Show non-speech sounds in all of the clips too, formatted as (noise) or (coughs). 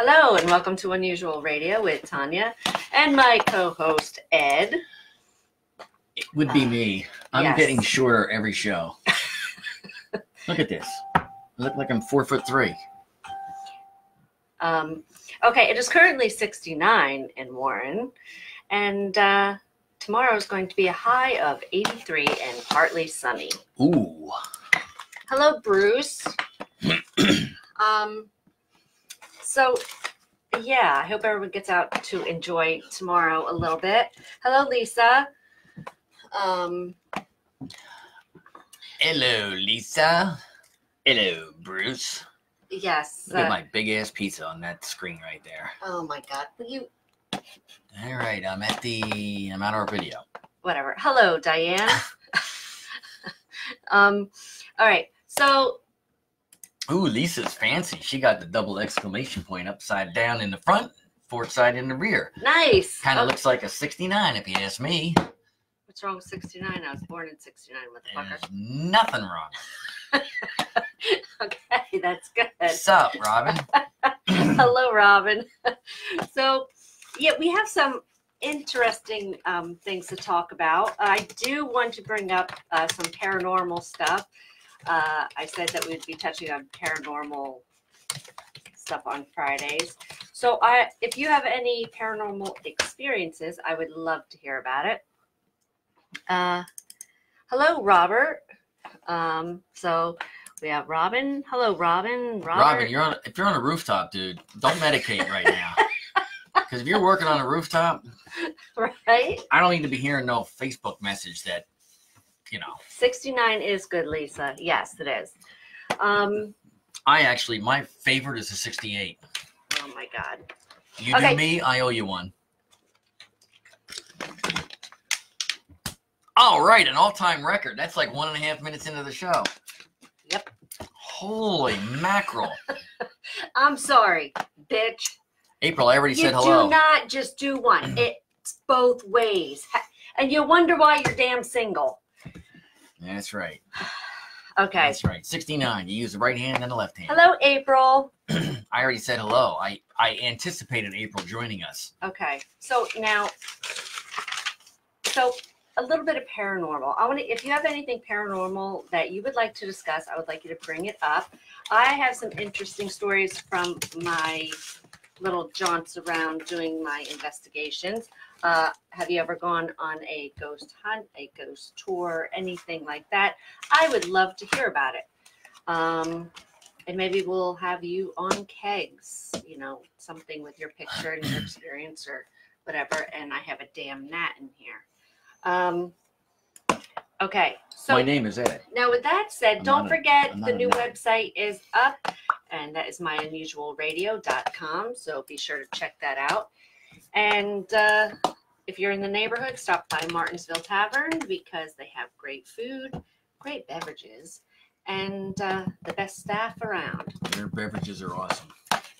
Hello, and welcome to Unusual Radio with Tanya and my co host, Ed. It would be me. I'm Yes. getting shorter every show. Look at this. I look like I'm four foot three. Um, okay, it is currently 69 in Warren, and uh, tomorrow is going to be a high of 83 and partly sunny. Ooh. Hello, Bruce. (clears throat) um, so, yeah, I hope everyone gets out to enjoy tomorrow a little bit. Hello, Lisa. Um, Hello, Lisa. Hello, Bruce. yes. Look at uh, my big ass pizza on that screen right there. oh my God. Will you All right, I'm at the I'm at our video. whatever. Hello, Diane. (laughs) (laughs) um, all right. So Ooh, Lisa's fancy. She got the double exclamation point upside down in the front, fourth side in the rear. nice. Kind of Okay. looks like a 69 if you ask me. What's wrong with 69? I was born in 69, motherfucker. There's nothing wrong. (laughs) Okay, that's good. What's up, Robin? (laughs) Hello, Robin. (laughs) so, yeah, we have some interesting um, things to talk about. I do want to bring up uh, some paranormal stuff. Uh, I said that we'd be touching on paranormal stuff on Fridays. So, I, if you have any paranormal experiences, I would love to hear about it. Uh, hello, Robert. Um, so we have Robin. Hello, Robin. Robert. Robin, you're on. If you're on a rooftop, dude, don't medicate right now. (laughs) Because if you're working on a rooftop, right? I don't need to be hearing no Facebook message that, you know. 69 is good, Lisa. Yes, it is. Um, I actually, my favorite is a 68. oh my God. You Okay. do me, I owe you one. All right, an all-time record. That's like one and a half minutes into the show. Yep. Holy mackerel! (laughs) I'm sorry, bitch. April, I already You said hello. do not just do one. It's both ways. And you wonder why you're damn single. That's right. (sighs) Okay. That's right. 69. You use the right hand and the left hand. Hello, April. (clears throat) I already said hello. I I anticipated April joining us. Okay. So now, so a little bit of paranormal. I want to, if you have anything paranormal that you would like to discuss, I would like you to bring it up. I have some interesting stories from my little jaunts around doing my investigations. Uh, have you ever gone on a ghost hunt, a ghost tour, anything like that? I would love to hear about it. Um, and maybe we'll have you on kegs, you know, something with your picture and your experience or whatever. And I have a damn gnat in here. Um, okay, so My name is Ed. now with that said, I'm don't not a- forget the new website is up, and that is myunusualradio.com. So be sure to check that out. And uh, if you're in the neighborhood, stop by Martinsville Tavern because they have great food, great beverages, and uh, the best staff around. Their beverages are awesome,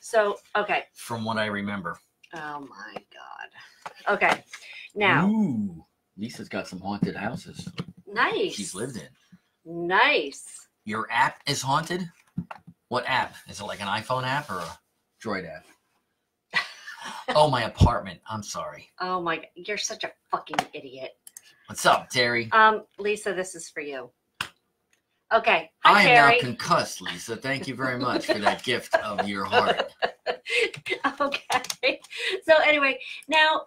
So, okay. from what I remember. Oh my God. Okay. Now, Ooh, Lisa's got some haunted houses nice. she's lived in. Nice. Your app is haunted. What app? Is it like an iPhone app or a Droid app? Oh, my apartment. I'm sorry. Oh my, you're such a fucking idiot. What's up, Terry? Um, Lisa, this is for you. Okay. Hi, I am now concussed, Lisa. Thank you very much for that (laughs) gift of your heart. okay. So anyway, now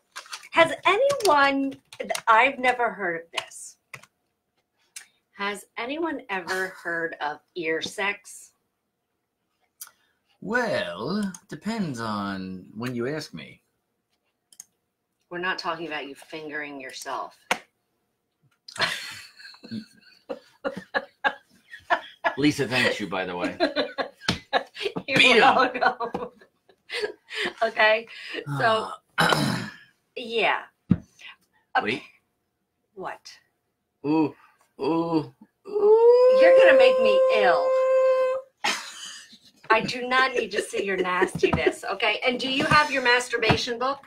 has anyone I've never heard of this. Has anyone ever heard of ear sex? Well, depends on when you ask me. We're not talking about you fingering yourself. (laughs) Lisa thanks you, by the way. (laughs) You're Beat welcome. (laughs) okay. So uh, yeah. (clears throat) Okay. Wait. What? Ooh, ooh, ooh. You're gonna make me ill. I do not need to see your nastiness. Okay. And do you have your masturbation book?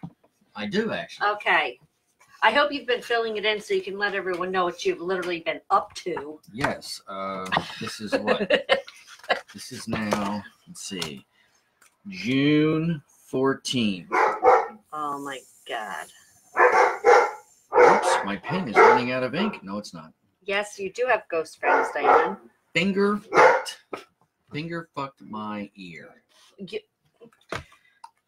I do actually. Okay. I hope you've been filling it in so you can let everyone know what you've literally been up to. Yes. Uh, this is what. (laughs) this is now. Let's see. June 14. Oh my god. Oops, my pen is running out of ink. No, it's not. Yes, you do have ghost friends, Diane. Finger fucked. Finger fucked my ear.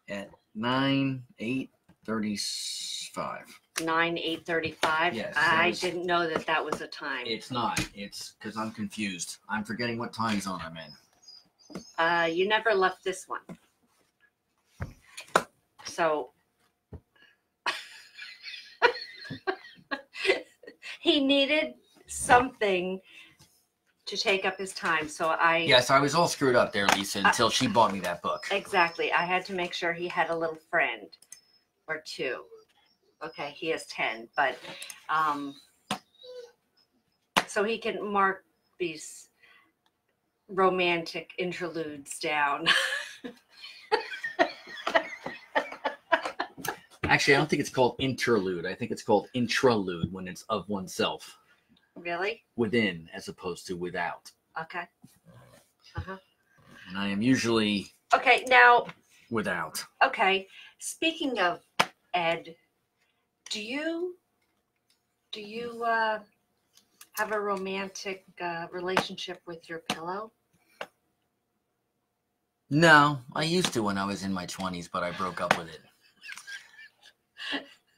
At 9, 8, 35. nine eight thirty five. Yes, I didn't know that that was a time. It's not. It's because I'm confused. I'm forgetting what time zone I'm in. Uh, you never left this one. So (laughs) he needed something to take up his time. So I Yes, I was all screwed up there, Lisa, until she bought me that book. exactly. I had to make sure he had a little friend or two. Okay, he has ten, but um, so he can mark these romantic interludes down. (laughs) Actually, I don't think it's called interlude. I think it's called intralude when it's of oneself, really? within as opposed to without. Okay. Uh-huh. And I am usually Okay, now, without. okay. Speaking of Ed, do you do you uh, have a romantic uh, relationship with your pillow? No, I used to when I was in my 20s, but I broke up with it.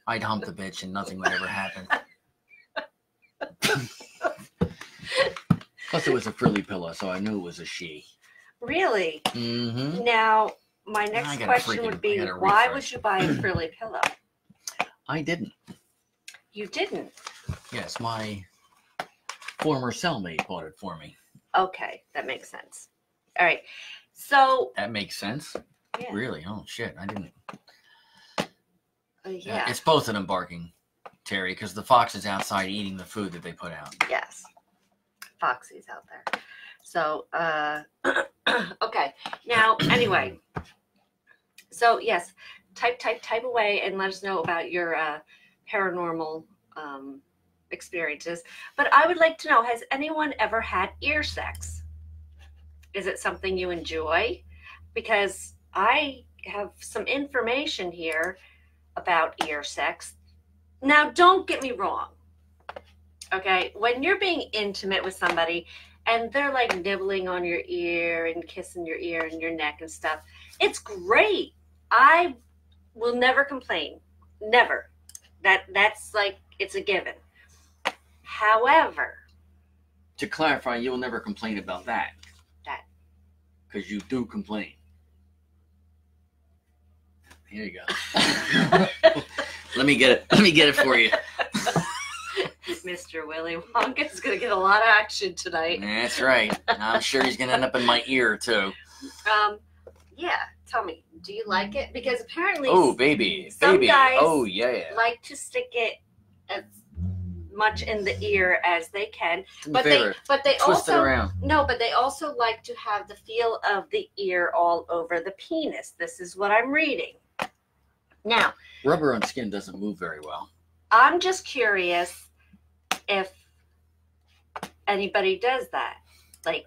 I'd hump the bitch and nothing would ever happen. (laughs) Plus, it was a frilly pillow, so I knew it was a she. Really? Mm-hmm. Now, my next question freaking- would be, why would you buy a (clears throat) frilly pillow? I didn't. You didn't. Yes, my former cellmate bought it for me. Okay, that makes sense. All right. So, That makes sense. yeah, Really? Oh shit! I didn't. uh, yeah. It's both of them barking, Terry, because the fox is outside eating the food that they put out. Yes. Foxy's out there. So, uh, (clears throat) okay. Now, anyway, so yes, type, type, type away and let us know about your uh, paranormal um, experiences. But I would like to know has anyone ever had ear sex? Is it something you enjoy? Because I have some information here about ear sex. Now, don't get me wrong. Okay, when you're being intimate with somebody and they're like nibbling on your ear and kissing your ear and your neck and stuff, it's great. I will never complain. Never. That that's like it's a given. However, To clarify, you will never complain about that. That. Because you do complain. Here you go. (laughs) (laughs) Let me get it. Let me get it for you. (laughs) Mr. Willy Wonka's gonna get a lot of action tonight. That's right. I'm sure he's gonna end up in my ear too. Um, yeah. Tell me, do you like it? Because apparently, Oh, baby, Some baby. guys Oh, yeah. like to stick it as much in the ear as they can. But they, but they Twist also no, but they also like to have the feel of the ear all over the penis. This is what I'm reading. Now, Rubber on skin doesn't move very well. I'm just curious if anybody does that. Like,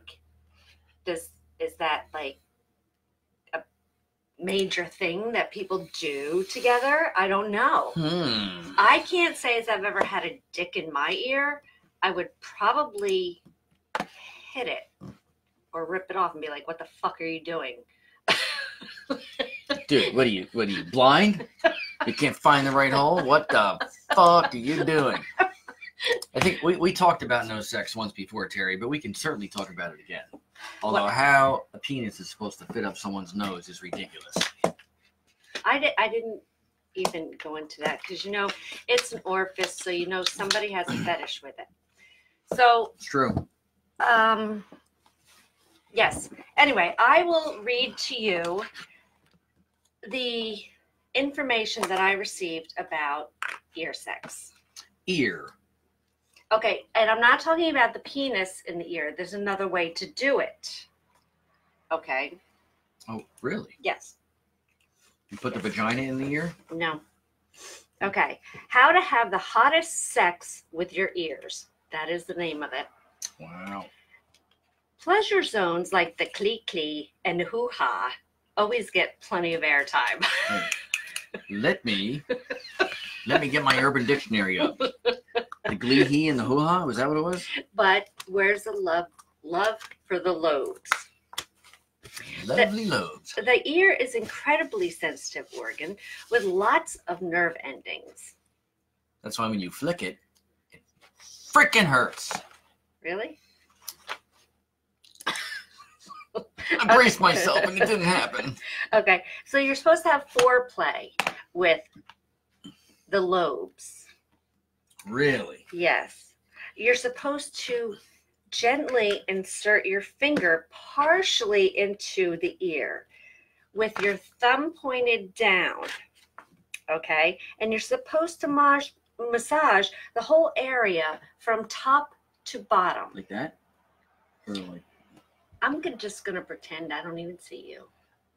does is that like a major thing that people do together? I don't know. Hmm. I can't say as I've ever had a dick in my ear. I would probably hit it or rip it off and be like, "What the fuck are you doing?" (laughs) Dude, what are you? What are you blind? You can't find the right hole. What the fuck are you doing? I think we, we talked about no sex once before, Terry, but we can certainly talk about it again. Although What? how a penis is supposed to fit up someone's nose is ridiculous. I did. I didn't even go into that because you know it's an orifice, so you know somebody has a fetish with it. So, It's true. um, yes. Anyway, I will read to you the information that I received about ear sex. Ear. Okay, and I'm not talking about the penis in the ear. There's another way to do it. Okay. Oh, really? Yes. You put the vagina in the ear? No. Okay. How to have the hottest sex with your ears. That is the name of it. Wow. Pleasure zones like the clee clee and hoo ha always get plenty of airtime. (laughs) Let me (laughs) let me get my Urban Dictionary up. The glee he and the hoo ha was that what it was? but where's the love love for the lobes? Lovely lobes. The ear is incredibly sensitive organ with lots of nerve endings. That's why when you flick it, it freaking hurts. Really? I braced myself and it didn't happen. (laughs) Okay, so you're supposed to have foreplay with the lobes. Really? Yes. You're supposed to gently insert your finger partially into the ear with your thumb pointed down. Okay, and you're supposed to mas- massage the whole area from top to bottom. Like that? Or like I'm gon- just going to pretend I don't even see you.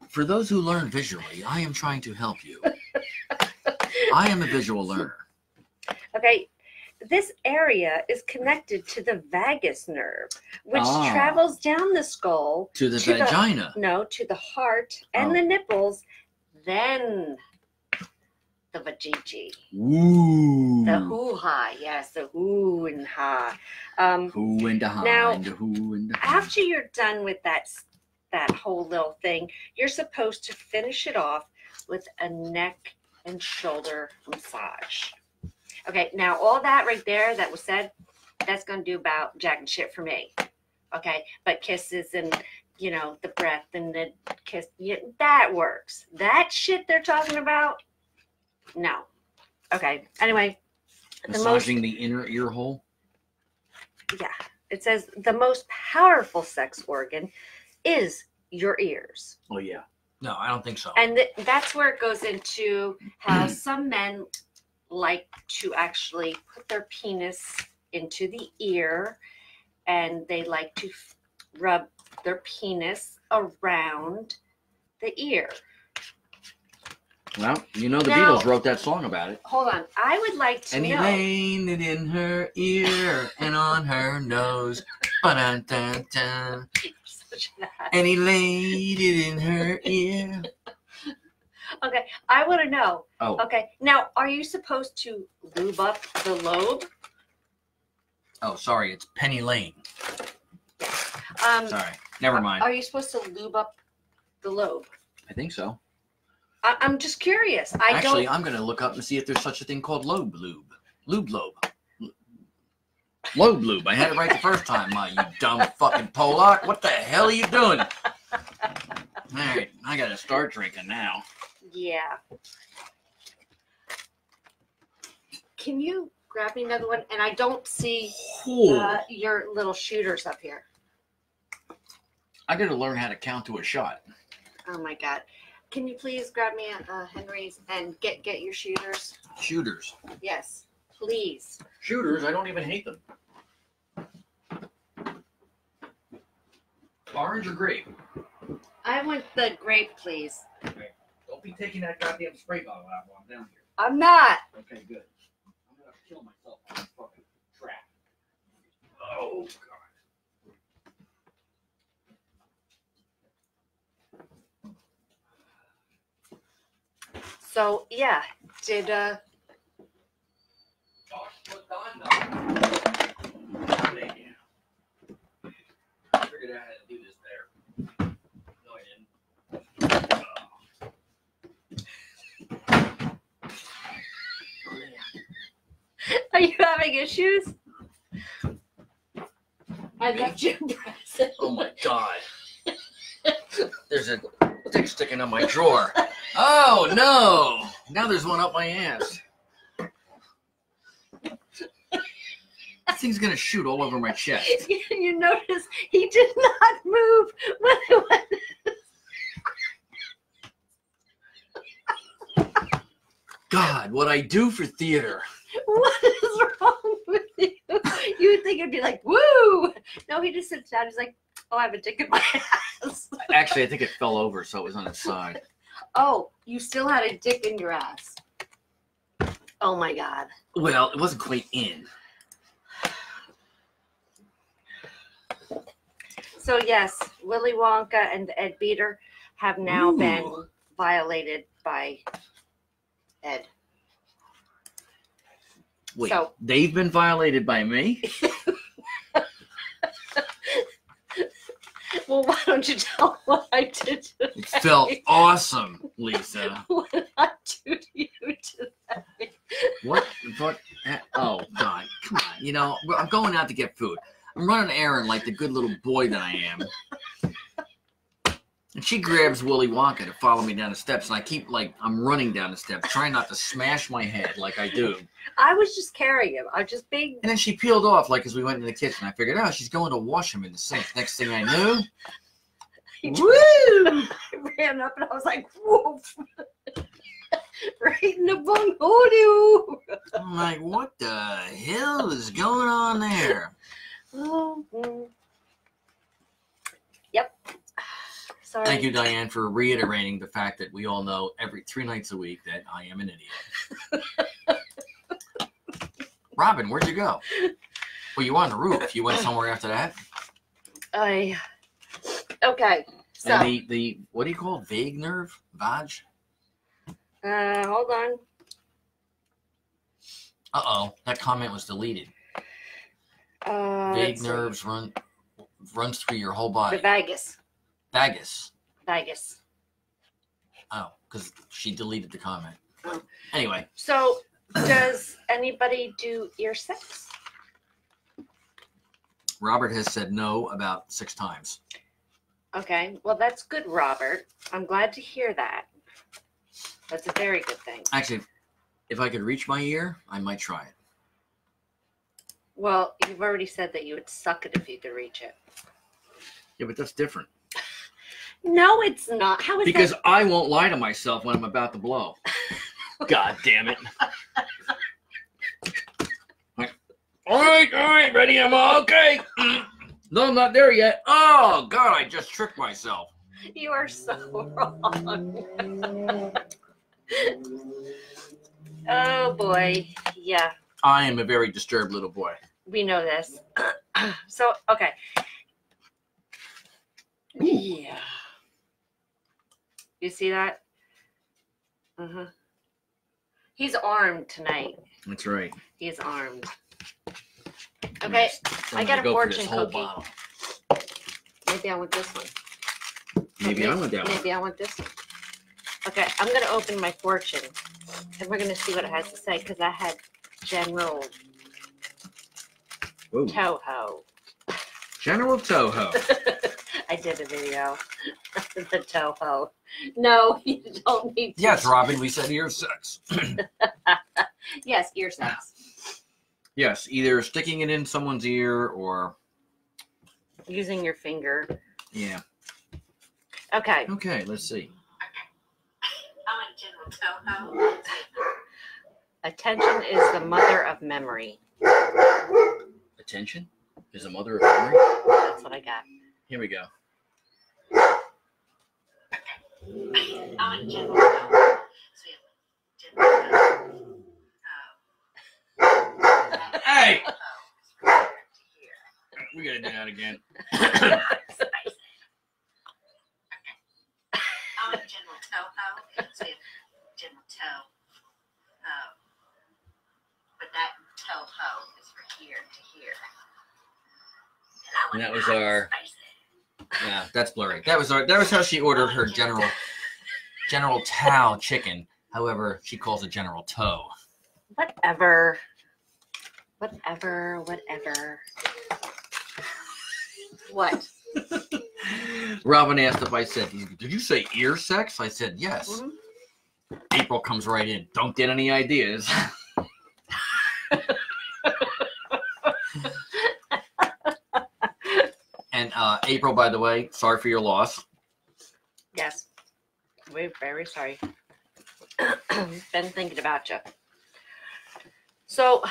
For those who learn visually, I am trying to help you. (laughs) I am a visual learner. Okay, this area is connected to the vagus nerve, which Ah. travels down the skull, To the To the- vagina. no, to the heart and Oh. the nipples, then the vajiji, Ooh. the hoo ha, yes, the hoo and ha. Um, Who and the ha Now, and the who and the ha. after you're done with that that whole little thing, you're supposed to finish it off with a neck and shoulder massage. Okay, now all that right there that was said, that's gonna do about jack and shit for me. Okay, but kisses and you know the breath and the kiss, yeah, that works. That shit they're talking about, no. Okay. Anyway, the most Massaging the inner ear hole. yeah, it says the most powerful sex organ is your ears. Oh yeah. No, I don't think so. And th- that's where it goes into how (clears throat) some men like to actually put their penis into the ear and they like to f- rub their penis around the ear. Well, you know the Now- Beatles wrote that song about it. Hold on. I would like to And he know. laid it in her ear and on her nose. Such an ass. And he laid it in her ear. Okay, I want to know. Oh, Okay, now are you supposed to lube up the lobe? oh, sorry, it's Penny Lane. Um, Sorry, never mind. Are you supposed to lube up the lobe? I think so. I, I'm just curious. I Actually, don't. I'm gonna look up and see if there's such a thing called lobe lube. Lube lobe. Lobe lube. I had it right the first time. my you dumb fucking Polak. What the hell are you doing? All right, I gotta start drinking now. Yeah. Can you grab me another one? And I don't see Ooh, uh, your little shooters up here. I gotta learn how to count to a shot. Oh my god. Can you please grab me a, a Henry's and get get your shooters? Shooters. Yes, please. Shooters. I don't even hate them. Orange or grape? I want the grape, please. Okay. Don't be taking that goddamn spray bottle out while I'm down here. I'm not. Okay, good. I'm gonna kill myself on this fucking trap. Oh god. So yeah, did uh I figured out how to do this (laughs) there. No, I didn't. are you having issues? I left you a present. Oh my god. (laughs) There's a dick sticking in my drawer. Oh no! Now there's one up my ass. This thing's gonna shoot all over my chest. (laughs) you notice he did not move (laughs) when it. God, what I do for theater. What is wrong with you? You would think it'd be like, woo! No, he just sits down. He's like, oh, I have a dick in my (laughs) ass. Actually, I think it fell over, so it was on its side. Oh, you still had a dick in your ass. Oh my God. Well, it wasn't quite in. So, yes, Willy Wonka and Ed Beater. have now Ooh. been violated by Ed. Wait, So- they've been violated by me? (laughs) (laughs) Well, why don't you tell (laughs) what I did to It felt awesome, Lisa. (laughs) what did I do to you today? What? What? Oh, God. Come on. You know, I'm going out to get food. I'm running an errand like the good little boy that I am. And she grabs Willy Wonka to follow me down the steps, and I keep like I'm running down the steps, trying not to smash my head like I do. I was just carrying him. I was just being. And then she peeled off like as we went in the kitchen. I figured, oh, she's going to wash him in the sink. Next thing I knew, woo! I (laughs) ran up and I was like, woof. (laughs) right in the bung hoo I'm like, what the hell is going on there? (laughs) Oh, mm. Yep. Sorry. Thank you, Diane, for reiterating the fact that we all know every three nights a week that I am an idiot. (laughs) Robin, where'd you go? Well, you were on the roof. You went somewhere after that. I. Okay. So, And the, the what do you call it? Vague nerve? Vag? uh, hold on. Uh oh, that comment was deleted. Uh, Vague see. nerves run runs through your whole body. The vagus. Vagus. Vagus. Oh, because she deleted the comment. Oh. Anyway, So, does anybody do ear sex? Robert has said no about six times. Okay. Well, that's good, Robert. I'm glad to hear that. That's a very good thing. Actually, if I could reach my ear, I might try it. Well, you've already said that you would suck it if you could reach it. Yeah, but that's different. No, it's not. How is it? Because that? I won't lie to myself when I'm about to blow. (laughs) God damn it. Like, (laughs) all right, all right, ready, Emma. Okay. (clears throat) No, I'm not there yet. Oh, God, I just tricked myself. You are so (laughs) wrong. oh boy. Yeah, I am a very disturbed little boy. we know this. (clears throat) so, okay. Yeah. You see that? Uh-huh. He's armed tonight. That's right. He's armed. Okay, I'm got gonna a go fortune cookie. bottle. maybe I want this one. Maybe I want that one. Maybe I want this one. Okay, I'm gonna open my fortune, and we're gonna see what it has to say because I had General Whoa. Toho. General Toho. (laughs) I did a video. (laughs) the Toho. No, (laughs) you don't need. To. Yes, Robin, we said ear sex. (laughs) Yes, ear sex. Yes, either sticking it in someone's ear or Using your finger. yeah. Okay. Okay, let's see. I want General Toho. Attention is the mother of memory. Attention is a mother of memory. That's what I got. Here we go. I want General Toho. Hey, we gotta do that again. (laughs) I'm General Toho, so you have General Toe. Oh. But that Toho is from here to here. And, I And that was hot our- spicy. Yeah, that's blurry. That was our, that was how she ordered her general General Tao chicken. However, she calls it General Toe. Whatever. Whatever. Whatever. What? (laughs) Robin asked if I said, "Did you say ear sex?" I said, "Yes." Mhm. April comes right in. Don't get any ideas. (laughs) and uh, April, by the way, sorry for your loss. Yes. We're very sorry. (clears throat) Been thinking about you. So,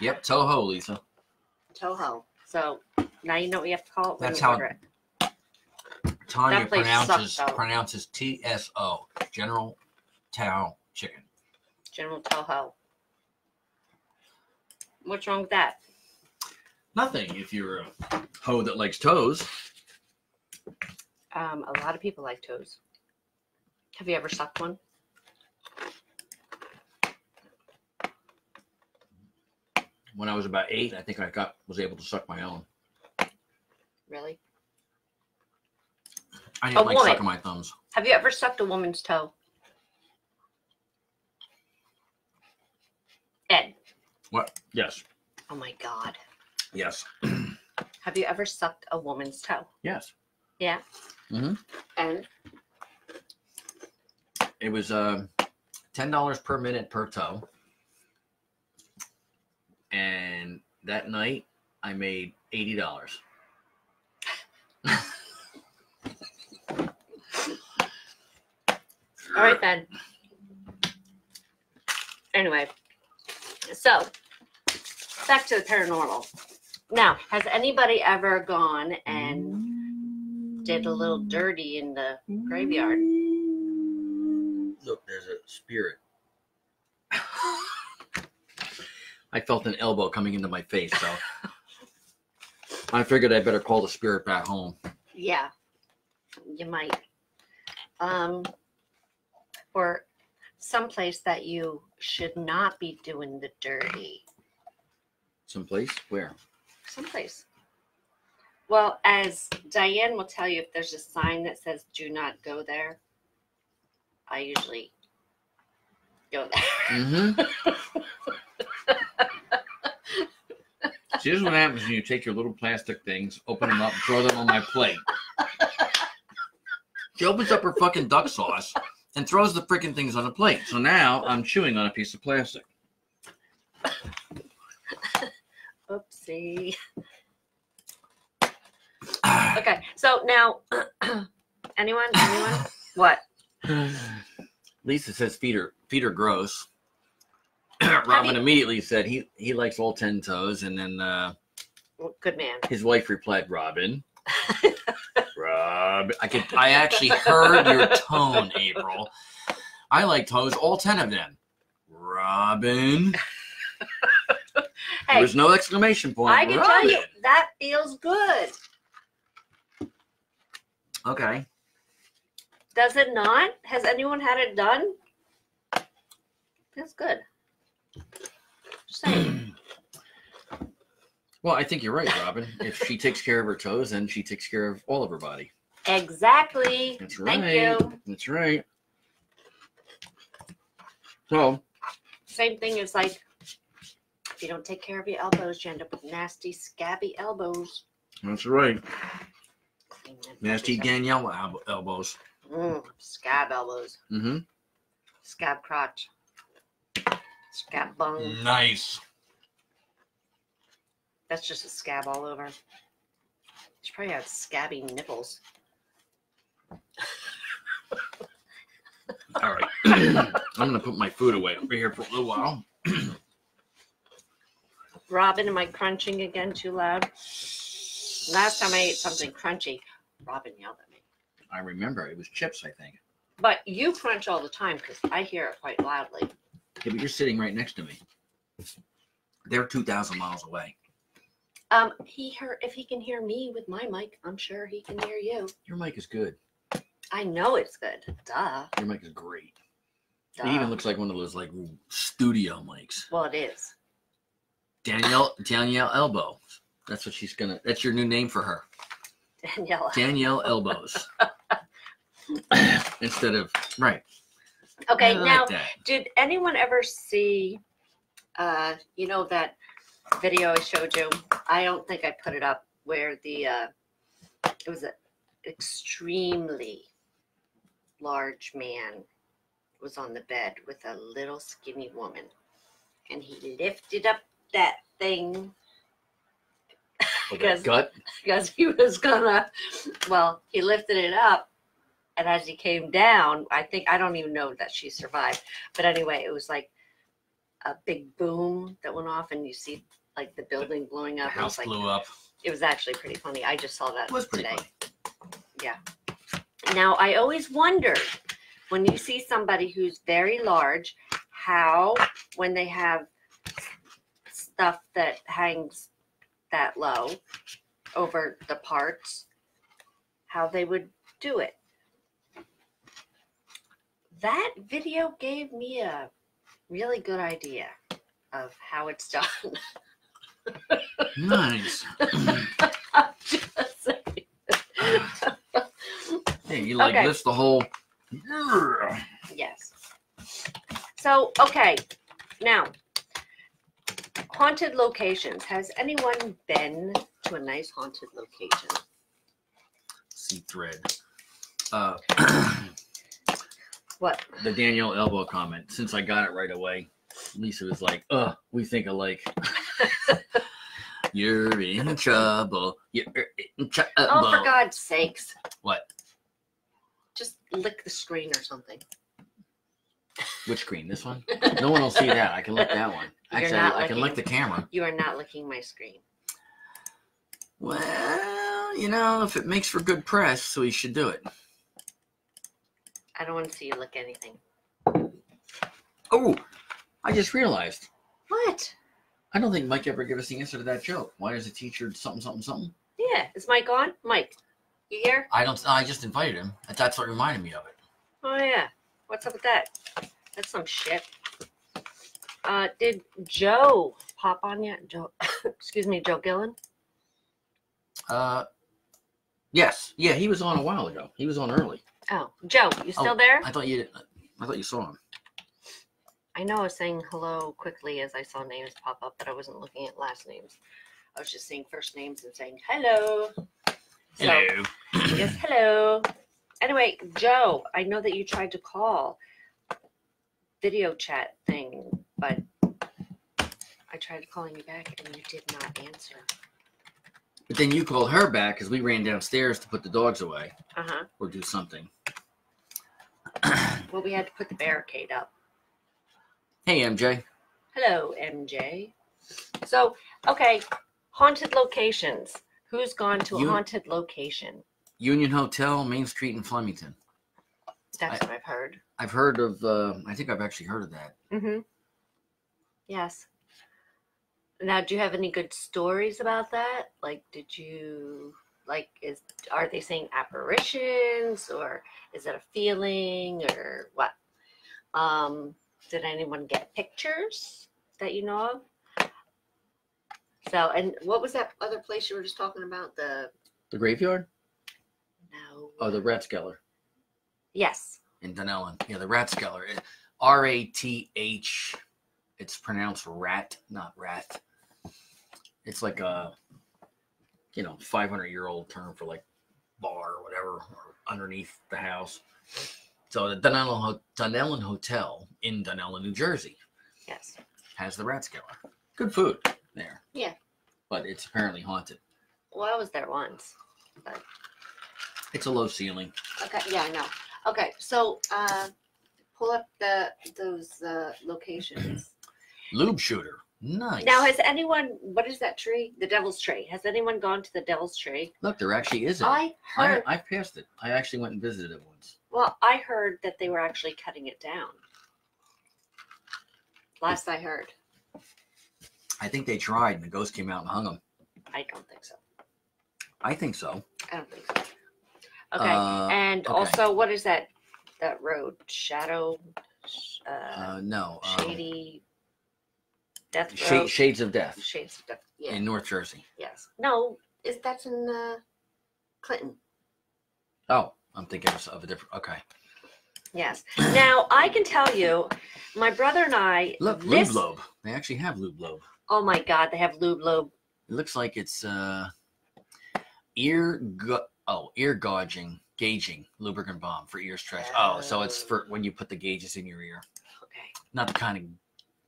Yep, Toho, Lisa. Toho. So now you know what you have to call it when That's how- it. Tanya That pronounces pronounces T S O General Tao chicken. General Toho. What's wrong with that? Nothing if you're a hoe that likes toes. Um, a lot of people like toes. Have you ever sucked one? When I was about eight, I think I got was able to suck my own. Really? I didn't A like woman. sucking my thumbs. Have you ever sucked a woman's toe? Ed. What? Yes. Oh my God. Yes. Have you ever sucked a woman's toe? Yes. Yeah. Mhm. And It was uh, ten dollars per minute per toe, and that night I made eighty dollars. all right then. Anyway, so back to the paranormal. Now, has anybody ever gone and did a little dirty in the graveyard? Look, there's a spirit. I felt an elbow coming into my face, so I figured I better call the spirit back home. Yeah, you might. Um, or someplace that you should not be doing the dirty. Someplace where? Someplace. Well, as Diane will tell you, if there's a sign that says "Do not go there," I usually go there. Mm-hmm. (laughs) See, this is what happens when you take your little plastic things, open them up, throw them on my plate. She opens up her fucking duck sauce and throws the freaking things on the plate. So now I'm chewing on a piece of plastic. Oopsie. (sighs) Okay, so now, (clears throat) anyone, anyone, what? Lisa says feet are feet are gross. (clears throat) Robin immediately said he he likes all ten toes, and then uh, Good man. his wife replied, "Robin, (laughs) Rob, I could I actually heard your tone, April. I like toes, all ten of them. Robin, (laughs) Hey, there's no exclamation point. I can tell you that feels good. Okay, Does it not? Has anyone had it done? Feels good. Just saying. (clears throat) well, I think you're right, Robin. (laughs) if she takes care of her toes, then she takes care of all of her body. exactly. That's right. Thank you. That's right. So, Same thing as like if you don't take care of your elbows, you end up with nasty, scabby elbows. that's right. Nasty. Danielle el- elbows. Mm, scab elbows, Mm-hmm. scab crotch, scab bone. Nice. That's just a scab all over. She probably has scabby nipples. (laughs) All right. (clears throat) I'm gonna put my food away over here for a little while. Robin, am I crunching again too loud? Last time I ate something crunchy, Robin yelled at me. I remember it was chips, I think. But you crunch all the time because I hear it quite loudly. Yeah, but you're sitting right next to me. They're two thousand miles away. Um, he heard if he can hear me with my mic, I'm sure he can hear you. Your mic is good. I know it's good. Duh. Your mic is great. duh. It even looks like one of those like studio mics. well, it is. Danielle Danielle Elbow. That's what she's gonna. That's your new name for her. Daniela. Danielle Elbows. (laughs) Instead of right. Okay, like now that. did anyone ever see uh you know that video I showed you? I don't think I put it up where the uh it was an extremely large man was on the bed with a little skinny woman and he lifted up that thing because- gut. because he was gonna well he lifted it up and as he came down i think i don't even know that she survived but anyway it was like a big boom that went off and you see like the building blowing up it was house like blew up. it was actually pretty funny i just saw that today funny. now i always wondered when you see somebody who's very large how when they have stuff that hangs that low over the parts how they would do it that video gave me a really good idea of how it's done. Nice. (laughs) Hey, you like Okay. lift the whole. yes. So, okay. Now, haunted locations. Has anyone been to a nice haunted location? See thread. Uh, (coughs) What? the Daniel Elbow comment. Since I got it right away, Lisa was like, "Uh, we think alike." (laughs) You're in trouble. You're in trouble. Oh, for God's sakes. What? Just lick the screen or something. Which screen? This one? No one will see that. I can lick that one. You're Actually, not I can lick the camera. (laughs) You are not licking my screen. Well, you know, if it makes for good press, so we should do it. I don't want to see you lick anything. Oh, I just realized. What? I don't think Mike ever gave us the answer to that joke. Why is a teacher something, something, something? Yeah. Is Mike on? Mike, you here? I don't. I just invited him. That's what reminded me of it. Oh yeah. What's up with that? That's some shit. Uh, did Joe pop on yet? Joe, (coughs) excuse me, Joe Gillen. Uh, yes, yeah, he was on a while ago. He was on early. Oh, Joe, you still Oh. there? I thought you. I thought you saw him. I know I was saying hello quickly as I saw names pop up, but I wasn't looking at last names. I was just saying first names and saying hello. So, yes, (clears throat) hello. Anyway, Joe, I know that you tried to call video chat thing, but I tried calling you back and you did not answer. But then you called her back because we ran downstairs to put the dogs away Uh huh. or do something. Well, we had to put the barricade up. hey, MJ. Hello, MJ. So, okay, haunted locations. Who's gone to a haunted location? Union Hotel, Main Street in Flemington. That's what I've heard. I've heard of. Uh, I think I've actually heard of that. Mm-hmm. Yes. Now, do you have any good stories about that? Like, did you like? Is are they saying apparitions, or is it a feeling, or what? Um, did anyone get pictures that you know of? So, and what was that other place you were just talking about? The The graveyard? no. Oh, the Rathskeller Yes. in Dunellen. Yeah, the Rathskeller. R A T H. It's pronounced rat, not rat. It's like a, you know, 500 year old term for like bar or whatever or underneath the house. So the Dunellen, Ho- Dunellen Hotel in Dunellen, New Jersey Yes. has the Rathskeller. Good food there. Yeah. But it's apparently haunted. Well, I was there once. It's a low ceiling. Okay, yeah, I know. Okay, so uh pull up the those uh locations. Lube shooter. Nice. Now has anyone what is that tree? The devil's tree. Has anyone gone to the devil's tree? Look, there actually is a. I I, heard I passed it. I actually went and visited it once. well, I heard that they were actually cutting it down. Last I heard. I think they tried, and the ghost came out and hung them. I don't think so. I think so. I don't think so. Okay. Uh, and okay. also what is that that road? Shadow uh, uh, no. Um, shady death road. Shades of Death Shades of death. Yeah. in North Jersey. Yes. No, is that's in uh, Clinton? Oh, I'm thinking of of a different. Okay. Yes. Now I can tell you, my brother and I. Look, this, Lube Lobe. They actually have Lube Lobe. Oh my God, they have lube lobe. It looks like it's uh, ear gu- oh ear gauging gauging lubricant bomb for ear stretch. Oh, so it's for when you put the gauges in your ear. Okay. Not the kind of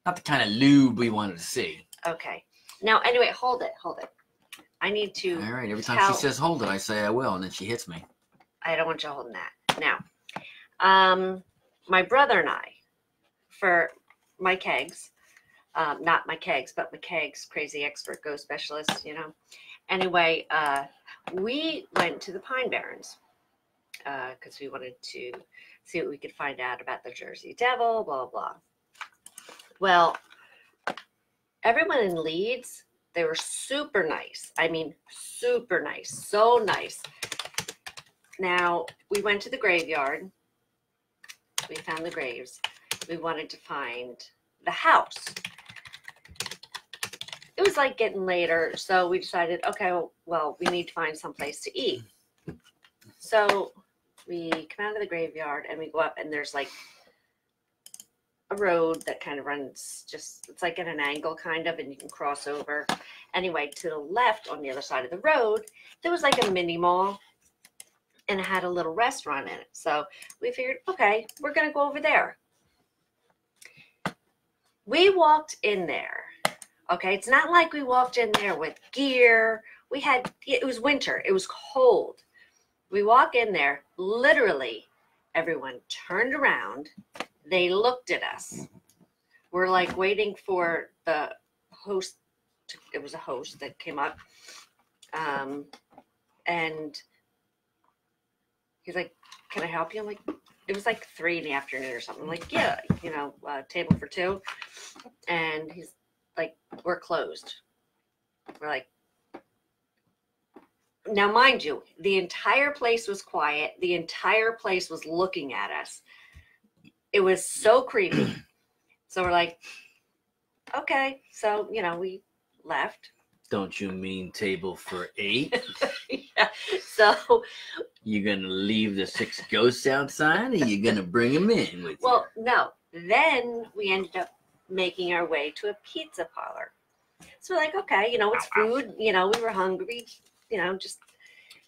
not the kind of lube we wanted to see. Okay. Now, anyway, hold it, hold it. I need to. All right. Every time tell- she says hold it, I say I will, and then she hits me. I don't want you holding that. Now, um, my brother and I, for my kegs, um, not my kegs, but my kegs, crazy expert ghost specialist, you know. Anyway, uh, we went to the Pine Barrens because we wanted to see what we could find out about the Jersey Devil, blah, blah, blah. Well, everyone in Leeds, they were super nice. I mean, super nice, so nice. Now, we went to the graveyard we found the graves. We wanted to find the house. It was like getting later, so we decided, okay, well, well, we need to find some place to eat. So we come out of the graveyard and we go up, and there's like a road that kind of runs just, it's like at an angle kind of, and you can cross over. Anyway, to the left on the other side of the road, there was like a mini mall and it had a little restaurant in it. So we figured, okay, we're going to go over there. We walked in there. Okay, it's not like we walked in there with gear. We had, it was winter, it was cold. We walk in there, literally, everyone turned around. They looked at us. We're like waiting for the host. It was a host that came up. Um, and he's like, Can I help you? I'm like, It was like three in the afternoon or something. I'm like, Yeah, you know, uh, table for two. And he's like, We're closed. We're like, now, mind you, the entire place was quiet. The entire place was looking at us. It was so creepy. (clears throat) so we're like, okay. So, you know, we left. Don't you mean table for eight? (laughs) yeah. So, you're gonna leave the six ghosts outside, and you're gonna bring them in with well, no. Then we ended up making our way to a pizza parlor. So we're like, okay, you know, it's food. You know, we were hungry. You know, just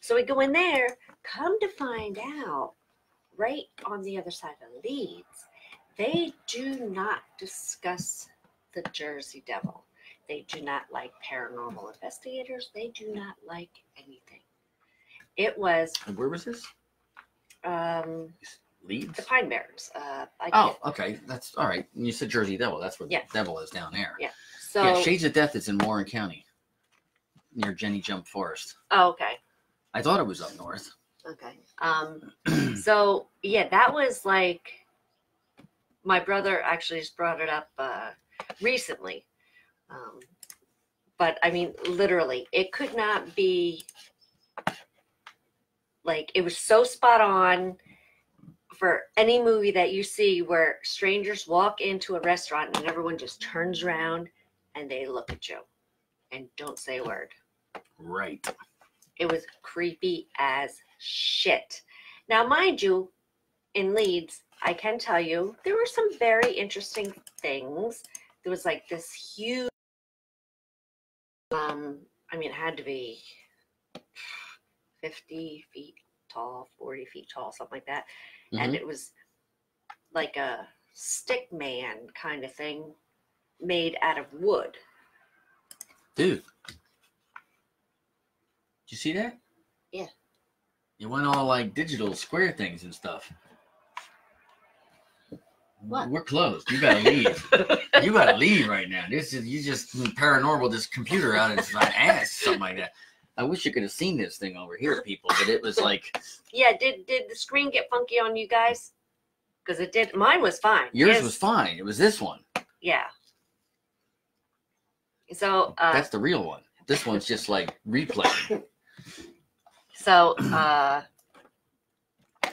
so we go in there. Come to find out, right on the other side of Leeds, they do not discuss the Jersey Devil. They do not like paranormal investigators. They do not like anything. It was? And where was this? um, Leeds. the Pine Barrens. Uh, Oh, okay. That's all right. You said Jersey Devil. That's where the devil is down there. Yeah. so yeah, Shades of Death is in Warren County, near Jenny Jump Forest. oh, okay. I thought it was up north. Okay. Um, (clears throat) so yeah, that was like my brother actually just brought it up uh, recently. Um, but I mean, literally, it could not be like it was so spot on for any movie that you see where strangers walk into a restaurant and everyone just turns around and they look at you and don't say a word. right. It was creepy as shit. Now, mind you, in Leeds, I can tell you there were some very interesting things. There was like this huge, um, I mean, it had to be 50 feet tall, 40 feet tall, something like that. And Mhm. it was like a stick man kind of thing made out of wood. Dude. Did you see that? Yeah. You went all like digital square things and stuff. What? We're closed. You gotta leave. (laughs) you gotta leave right now. This is you just paranormal this computer out of its ass, something like that. I wish you could have seen this thing over here, people, but it was like Yeah, did did the screen get funky on you guys? Because it did. Mine was fine. yours Yes, was fine. It was this one. Yeah. So uh That's the real one. This one's just like replay. (laughs) so uh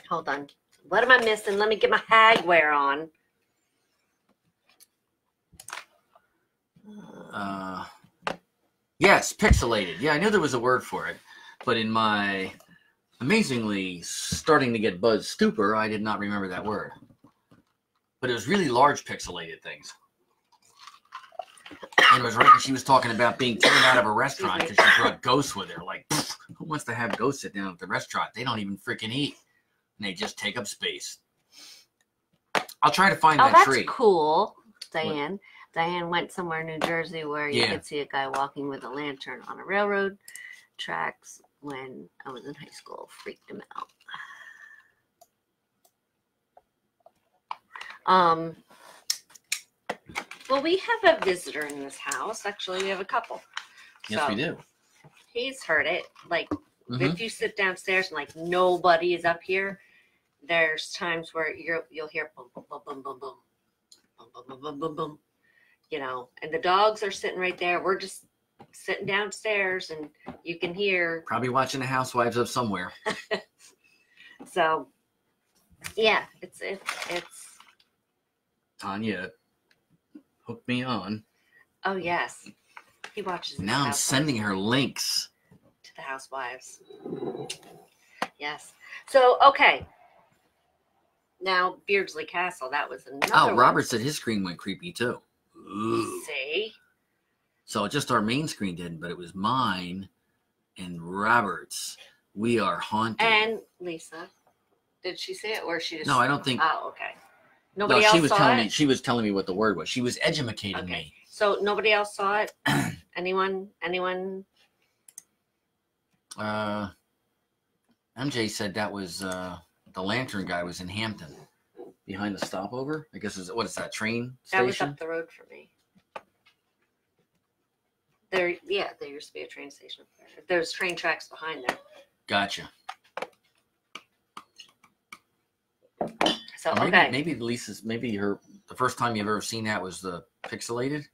hold on. What am I missing? Let me get my hagware on. Uh, yes, pixelated. Yeah, I knew there was a word for it, but in my amazingly starting to get buzz stupor, I did not remember that word. But it was really large pixelated things. And it was right she was talking about being thrown out of a restaurant because she brought ghosts with her. Like, pfft, who wants to have ghosts sit down at the restaurant? They don't even freaking eat. And they just take up space. I'll try to find Oh, that that's tree. cool, Diane. Diane went somewhere in New Jersey where you Yeah. could see a guy walking with a lantern on a railroad tracks when I was in high school. Freaked him out. Um well we have a visitor in this house. Actually we have a couple. Yes, we do. He's heard it. Like Mhm. if you sit downstairs and like nobody is up here, there's times where you're you'll hear boom boom boom boom boom boom boom boom boom boom boom boom. You know, and the dogs are sitting right there. We're just sitting downstairs and you can hear Probably watching the Housewives of somewhere. so Yeah, it's it's it's. Tanya hooked me on. Oh yes, he watches. Now I'm sending her links. to the housewives. Yes. So okay. Now Beardslee Castle. That was another. Oh, one. Robert said his screen went creepy too. Ooh. See. So just our main screen didn't, but it was mine and Robert's. We are haunted. And Lisa, did she see it or she just? no, I don't think. Oh, okay. No, else she was saw telling it. me. She was telling me what the word was. She was edumacating Okay. me. So nobody else saw it. (clears throat) Anyone? Anyone? Uh, MJ said that was uh, the lantern guy was in Hampton, behind the stopover. I guess is what is that train station? That was up the road for me. There, yeah, there used to be a train station up there. There's train tracks behind there. Gotcha. So Maybe, okay, maybe Lisa's. Maybe her. The first time you've ever seen that was the pixelated.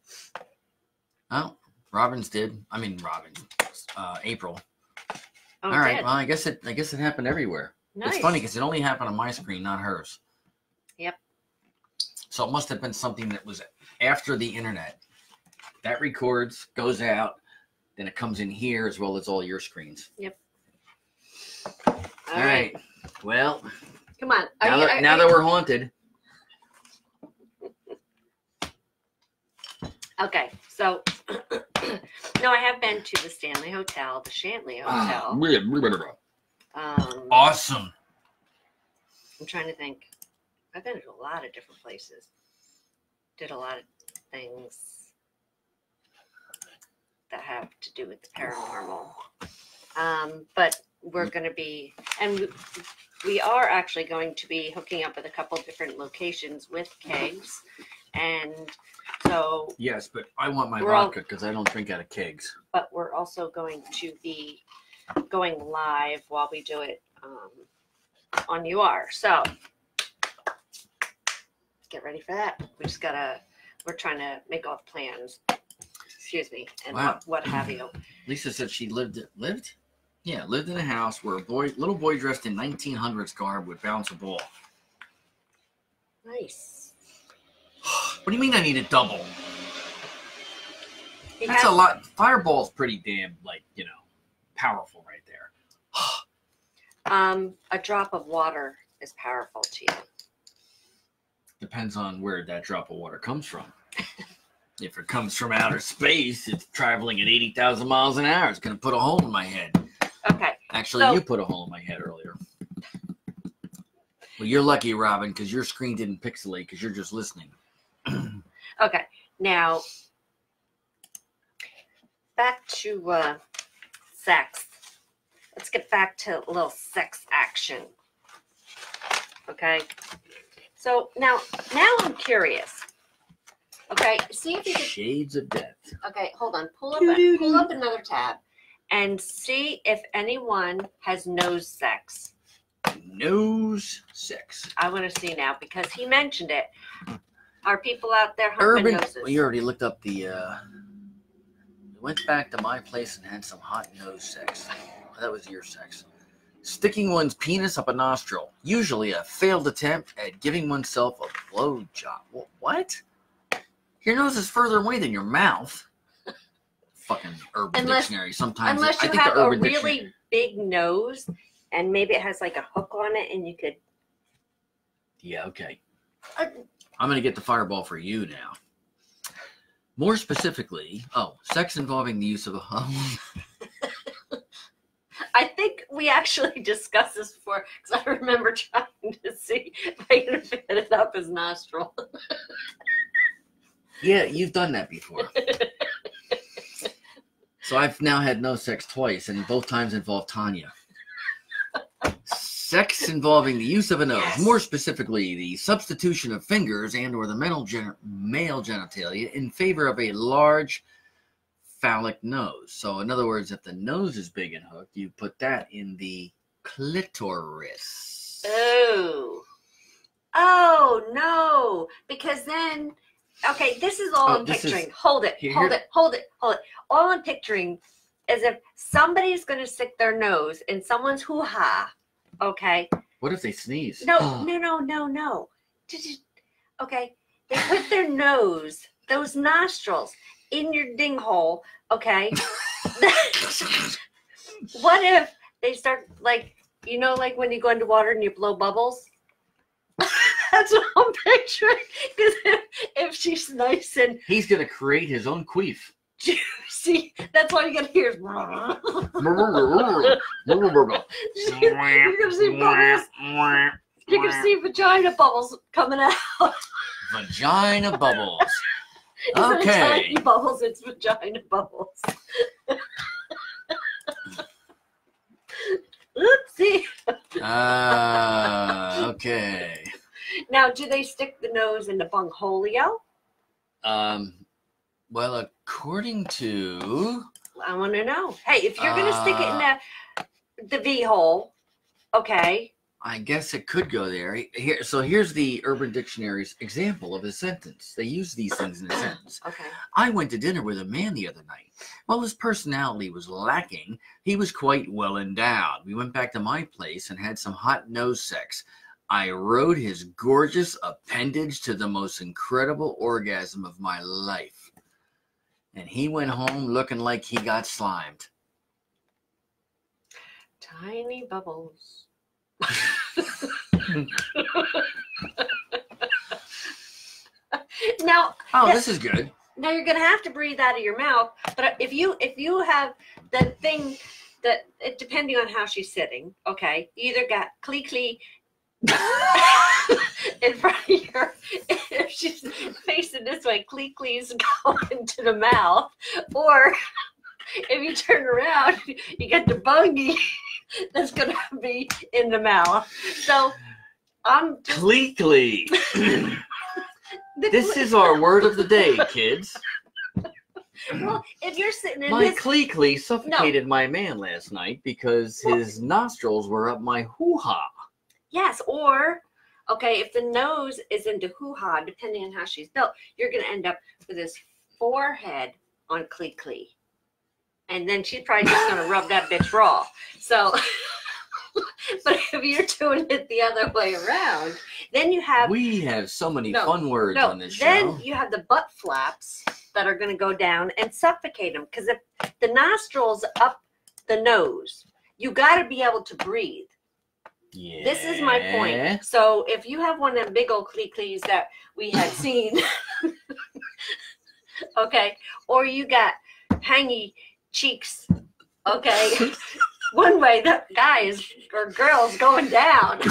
Oh, Robbins did. I mean, Robbins. Uh, April. oh, All right. good. Well, I guess it. I guess it happened everywhere. nice. It's funny because it only happened on my screen, not hers. Yep. So it must have been something that was after the internet. That records, goes out, then it comes in here as well as all your screens. All all right. Well, Come on. Are now, you, that, are- now are that we're haunted, okay. So (clears throat) no, I have been to the Stanley Hotel, the Shantley Ah, Hotel. Um, awesome. I'm trying to think. I've been to a lot of different places. Did a lot of things that have to do with the paranormal. Um, but we're going to be, and we- are actually going to be hooking up with a couple different locations with kegs. And so, Yes, but I want my We're all- vodka because I don't drink out of kegs. but we're also going to be going live while we do it um, on UR. So get ready for that. We just gotta. We're trying to make all the plans. Excuse me, and Wow. what, what have you. Lisa said she lived lived, yeah, lived in a house where a boy, little boy dressed in 1900s garb would bounce a ball. Nice. What do you mean I need a double? He That's a lot. Fireball's pretty damn like you know powerful right there. Um, a drop of water is powerful to you. Depends on where that drop of water comes from. if it comes from outer space, it's traveling at 80,000 miles an hour. It's going to put a hole in my head. Okay. Actually, So- you put a hole in my head earlier. Well, you're lucky, Robin, because your screen didn't pixelate because you're just listening. (clears throat) Okay. Now, back to uh, sex. Let's get back to a little sex action. Okay. So now, now I'm curious. Okay. See if you can. Shades of death. Okay, hold on. Pull up. A, pull up another tab, and see if anyone has nose sex. Nose sex. I want to see now because he mentioned it. Are people out there humping Urban. noses? Well, you already looked up the. uh Went back to my place and had some hot nose sex. That was your sex. Sticking one's penis up a nostril. Usually a failed attempt at giving oneself a blow job. What? Your nose is further away than your mouth. Fucking Urban Unless- Dictionary. Sometimes Unless I you think have the a really Dictionary. big nose and maybe it has like a hook on it and you could Yeah, okay. Uh, I'm going to get the fireball for you now. More specifically, oh, sex involving the use of a home. (laughs) I think we actually (laughs) discussed this before because I remember trying to see if I could fit it up his nostril. Yeah, you've done that before. (laughs) so I've now had no sex twice, and both times involved Tanya. Sex involving the use of a nose, Yes. more specifically the substitution of fingers and or the male, gen- male genitalia in favor of a large phallic nose. So in other words, if the nose is big and hooked, you put that in the clitoris. Oh. Oh no. Because then okay, this is all Oh, I'm this is- picturing. hold it, Here- hold here- it, hold it, hold it. All I'm picturing is if somebody's gonna stick their nose in someone's hoo-ha, okay, What if they sneeze? No, (gasps) no, no, no, no. Okay, they put their nose, those nostrils, in your ding hole. Okay. (laughs) (laughs) what if they start like you know, like when you go into water and you blow bubbles? That's what I'm picturing. Because if, if she's nice and He's gonna create his own queef. juicy, that's all you're gonna hear. is (laughs) You're gonna see bubbles. You're gonna see vagina bubbles coming out. Vagina bubbles. (laughs) Instead of Okay. tiny bubbles, it's vagina bubbles. (laughs) Oopsie. Uh, okay. Now, do they stick the nose in the bungholio? Um, well, according to I want to know. Hey, if you're gonna stick it in the the V hole, okay. I guess it could go there. Here, so here's the Urban Dictionary's example of a sentence. They use these things in a sentence. Okay. I went to dinner with a man the other night. While his personality was lacking, he was quite well endowed. We went back to my place and had some hot nose sex. I rode his gorgeous appendage to the most incredible orgasm of my life. And he went home looking like he got slimed. Tiny bubbles. (laughs) now, Oh, this is good. now you're gonna have to breathe out of your mouth. But if you if you have the thing that it, depending on how she's sitting, okay, you either got clee clee (laughs) in front of your if she's facing this way, clee clee's going to the mouth, or if you turn around, you get the bungie (laughs) that's gonna be in the mouth. So I'm just Cleekly. This is our word of the day, kids. well, if you're sitting in My this Cleekly suffocated my man last night because his nostrils were up my hoo ha. Yes, or okay, if the nose is into hoo ha, depending on how she's built, you're gonna end up with this forehead on Clee Clee. And then she's probably just gonna rub that bitch raw. So (laughs) but if you're doing it the other way around, then you have We have so many No, fun words no, on this then show. Then you have the butt flaps that are gonna go down and suffocate them. Because if the nostrils up the nose, you gotta be able to breathe. Yeah. This is my point. So if you have one of them big old clee that we had seen, (laughs) okay, or you got hangy cheeks, okay, (laughs) one way that guy is or girl's going down,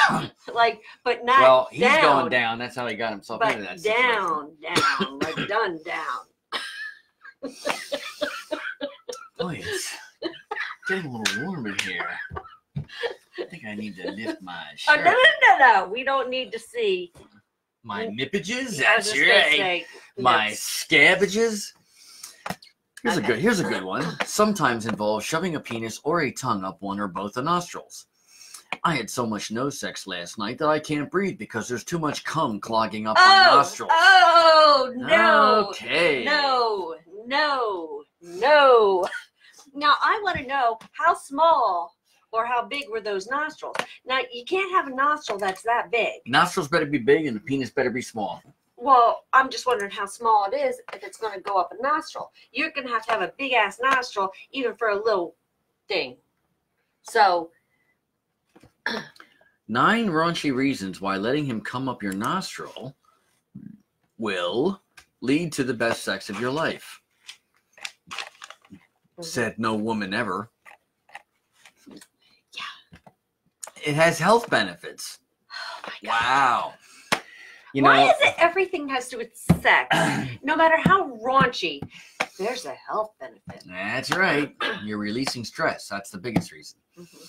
(coughs) like, but not well, he's down, going down. That's how he got himself into that but situation. down, down, like (coughs) done down. Oh, Boy, it's getting a little warm in here. I think I need to lift my Oh no, no, no, no! We don't need to see. My mm. nippages? That's right. My scabbages. Here's a good. Here's a good one. Sometimes involves shoving a penis or a tongue up one or both the nostrils. I had so much no sex last night that I can't breathe because there's too much cum clogging up my Oh, nostrils. oh no! Okay. No, no, no. Now I want to know how small or how big were those nostrils? Now you can't have a nostril that's that big. Nostrils better be big and the penis better be small. Well, I'm just wondering how small it is if it's going to go up a nostril. You're going to have to have a big ass nostril even for a little thing. So, (clears throat) Nine raunchy reasons why letting him come up your nostril will lead to the best sex of your life. Said no woman ever. It has health benefits. oh my God. Wow. You Why know, is it everything has to do with sex? (clears throat) no matter how raunchy, there's a health benefit. that's right. You're releasing stress. That's the biggest reason. Mhm.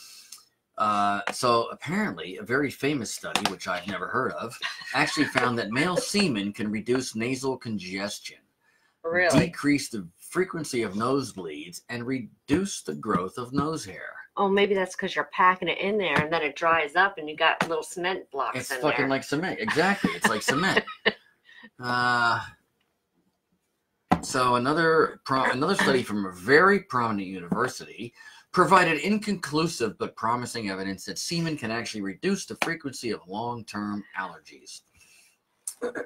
Uh, so apparently, a very famous study, which I've never heard of, actually found that male semen can reduce nasal congestion, Really? decrease the frequency of nosebleeds, and reduce the growth of nose hair. Oh, maybe that's because you're packing it in there and then it dries up and you got little cement blocks It's in fucking there. like cement. Exactly. It's like cement. (laughs) Uh, so another pro- another study from a very prominent university provided inconclusive but promising evidence that semen can actually reduce the frequency of long-term allergies. (coughs)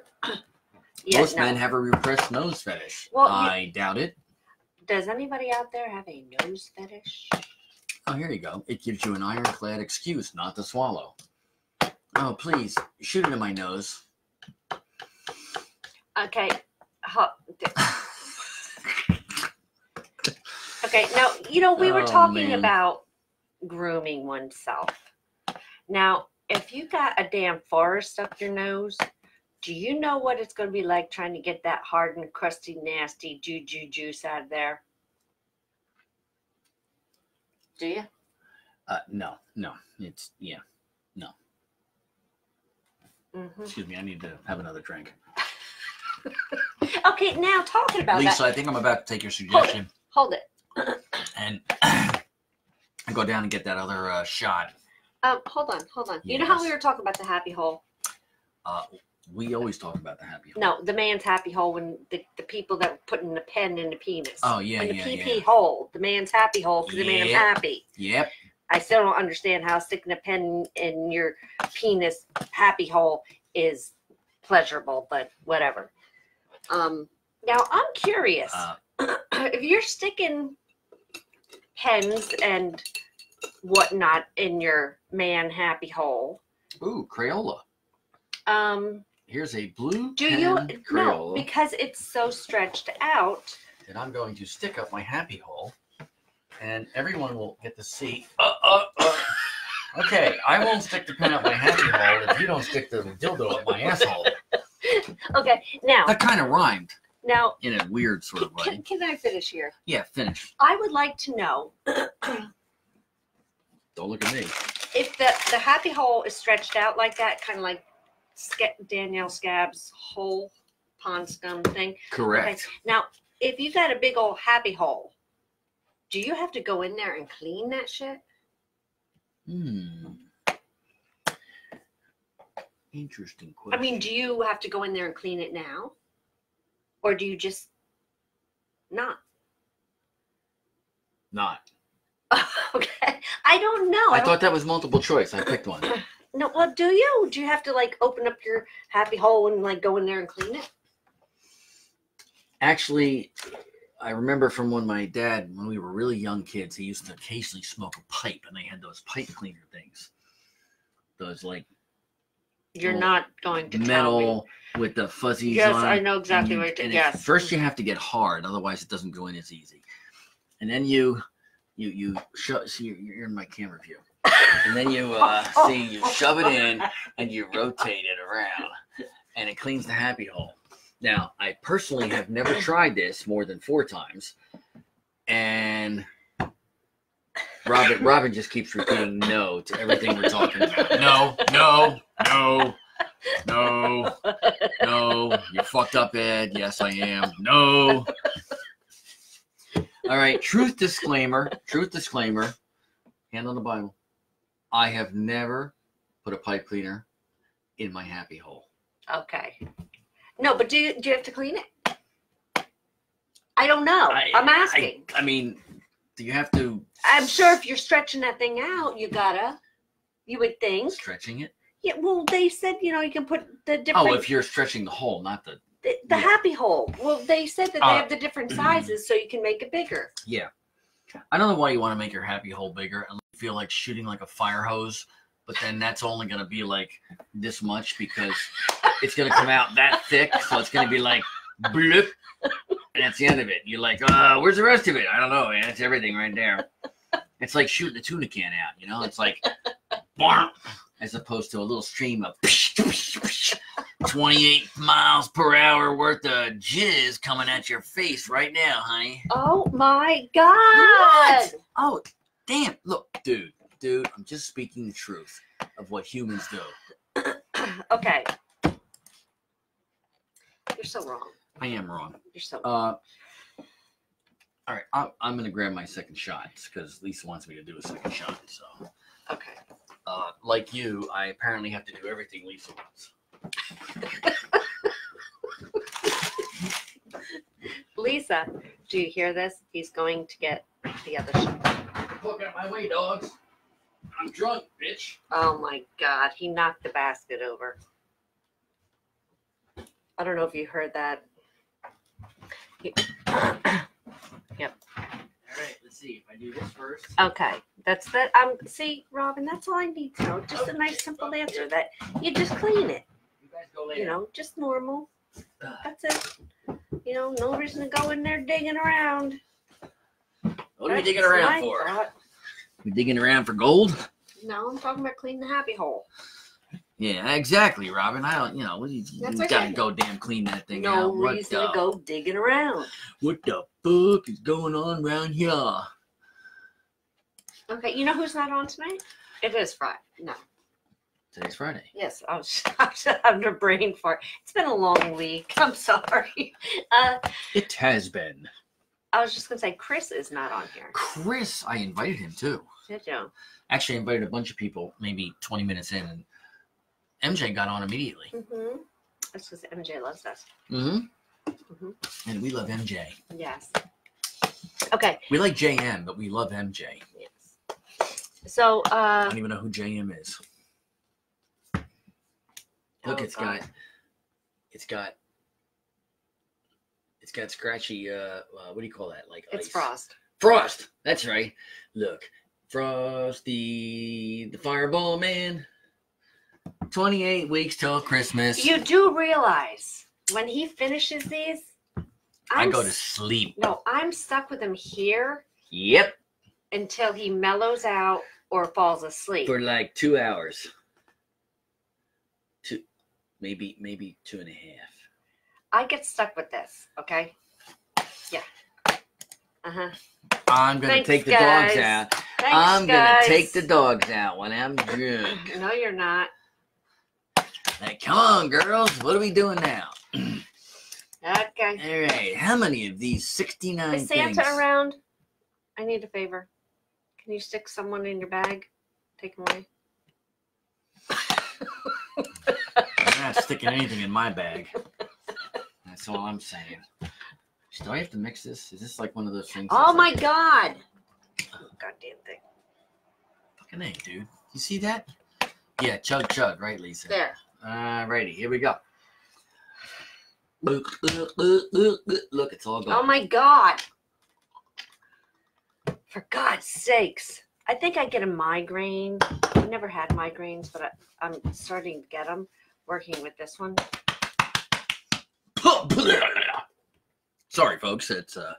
Yeah, Most no. men have a repressed nose fetish. Well, you- I doubt it. Does anybody out there have a nose fetish? Oh, here you go. It gives you an ironclad excuse not to swallow. Oh, please shoot it in my nose. Okay. Okay, now, you know, we were Oh, talking man. about grooming oneself. Now, if you got a damn forest up your nose, do you know what it's going to be like trying to get that hardened, crusty, nasty juju juice out of there? Do you? Uh, no, no. It's yeah. hmm Excuse me. I need to have another drink. (laughs) Okay, now talking about Lisa, that, I think I'm about to take your suggestion hold it. (clears throat) and (clears throat) I go down and get that other uh, shot. Um, hold on, hold on. You know how we were talking about the happy hole? Uh, we always talk about the happy hole. No, the man's happy hole when the, the people that were putting the pen in the penis. Oh yeah, and the yeah, PP yeah. hole, the man's happy hole because it made him happy. Yep. I still don't understand how sticking a pen in your penis happy hole is pleasurable, but whatever. Um, now I'm curious Uh, (clears throat) if you're sticking pens and whatnot in your man happy hole. ooh, Crayola. Um, Here's a blue do you no because it's so stretched out? And I'm going to stick up my happy hole, and everyone will get to see. Uh, uh, uh. Okay, I won't stick the pen up my happy hole if you don't stick the dildo up my asshole. (laughs) Okay, now That kind of rhymed now in a weird sort of way. can I finish here? Yeah, finish. I would like to know Don't look at me. if the the happy hole is stretched out like that, kind of like Danielle Scab's whole pond scum thing. Correct. Now, if you've got a big old happy hole, do you have to go in there and clean that shit? Hmm. Interesting question. I mean, do you have to go in there and clean it now, or do you just not? not. (laughs) okay, I don't know. I don't- thought that was multiple choice. I picked one. (laughs) No, well, do you? Do you have to like open up your happy hole and like go in there and clean it? Actually, I remember from when my dad, when we were really young kids, he used to occasionally smoke a pipe, and they had those pipe cleaner things. Those like You're not going to tell me. metal with the fuzzies Yes. I know exactly you- what. it- Yes. First, you have to get hard, otherwise it doesn't go in as easy. And then you, you, you show. See, you're, you're in my camera view. And then you uh, (laughs) see you shove it in and you rotate it around, and it cleans the happy hole. Now, I personally have never tried this more than four times, and Robin, Robin just keeps repeating no to everything we're talking about. No, no, no, no, no. You fucked up, Ed. Yes, I am. No. All right. Truth disclaimer. Truth disclaimer. Hand on the Bible. I have never put a pipe cleaner in my happy hole. Okay. No, but do you, do you have to clean it? I don't know. I- am asking. I, I mean, do you have to I, am sure if you're stretching that thing out, you gotta. You would think. stretching it? Yeah. Well, they said you know you can put the different Oh, if you're stretching the hole, not the. the, the yeah. happy hole. Well, they said that they Uh, have the different sizes, so you can make it bigger. Yeah. I don't know why you want to make your happy hole bigger and feel like shooting like a fire hose, but then that's only going to be like this much because it's going to come out that thick. So it's going to be like bloop. And that's the end of it. You're like, uh, where's the rest of it? I don't know, man. It's everything right there. It's like shooting a tuna can out, you know? It's like, (laughs) "Bwomp," as opposed to a little stream of (laughs) 28 miles per hour worth of jizz coming at your face right now, honey. Oh my god! What? Oh, damn. Look, dude, dude, I'm just speaking the truth of what humans do. (coughs) okay. You're so wrong. I am wrong. You're so. Uh, all right, I'm, I'm going to grab my second shot because Lisa wants me to do a second shot. So, okay. Uh, like you, I apparently have to do everything Lisa wants. Lisa, do you hear this? He's going to get the other shot. fuck out my way, dogs. I'm drunk, bitch. Oh my God, he knocked the basket over. I don't know if you heard that. He- (coughs) All right, let's see if I do this first. Okay, that's that. Um, see, Robin, that's all I need to know. Just a nice, simple answer that you just clean it. You guys go later. You know, just normal. That's it. You know, no reason to go in there digging around. what are we digging around for? thought. We digging around for gold? No, I'm talking about cleaning the happy hole. Yeah, exactly, Robin. I don't, you know, you, you That's gotta okay. go damn clean that thing No out. What reason the, to go digging around. What the fuck is going on around here? Okay, you know who's not on tonight? It is Friday. No. Today's Friday. Yes, I was, (laughs) I was under brain fart. It's been a long week. I'm sorry. (laughs) Uh, It has been. I was just gonna say Chris is not on here. Chris, I invited him too. Did you? Actually, I invited a bunch of people, maybe 20 minutes in, and MJ got on immediately. Mm-hmm. That's because MJ loves us. Mm-hmm. Mhm. And we love MJ. Yes. Okay. We like JM, but we love MJ. Yes. So, I uh, don't even know who JM is. Look, oh, it's God. got, it's got, it's got scratchy. Uh, uh what do you call that? Like it's ice. Frost. Frost. That's right. Look, Frosty, the Fireball Man. Twenty-eight weeks till Christmas. You do realize when he finishes these, I I'm go to sleep. no, I'm stuck with him here Yep, until he mellows out or falls asleep. for like two hours. Two, maybe maybe two and a half. I get stuck with this. Okay. Yeah. Uh huh. I'm gonna Thanks, take the guys. dogs out. Thanks, I'm guys. gonna take the dogs out when I'm drunk. No, you're not. Like, come on, girls. What are we doing now? Okay. All right. How many of these 69 Is Santa things? around? I need a favor. Can you stick someone in your bag? Take them away. I'm not sticking anything in my bag. That's all I'm saying. Do I have to mix this? Is this like one of those things? Oh my like- God! Goddamn thing. Fucking A, dude. You see that? Yeah, chug chug, right, Lisa? There. Alrighty, here we go. Look, it's all gone. Oh my God! For God's sakes. I think I get a migraine. I never had migraines, but I, I'm starting to get them working with this one. (laughs) Sorry, folks. It's uh.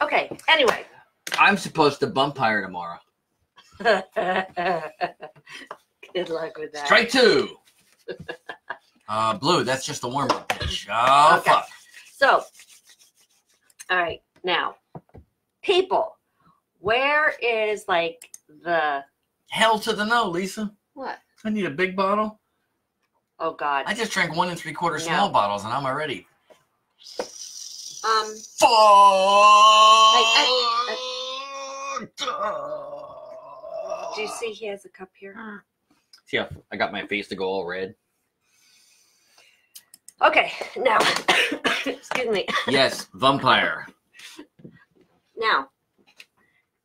Okay, anyway. I'm supposed to bumpire tomorrow. (laughs) Good luck with that. Strike two. (laughs) uh, blue. That's just a warm up pitch. Oh Okay. fuck. So, all right, now, people, where is like the Hell to the no, Lisa. what? I need a big bottle. Oh God. I just drank one and three quarter No. small bottles, and I'm already. Um, Fuck. do you see he has a cup here? See how I got my face to go all red? Okay, now, (coughs) excuse me. (coughs) Yes, vampire. Now,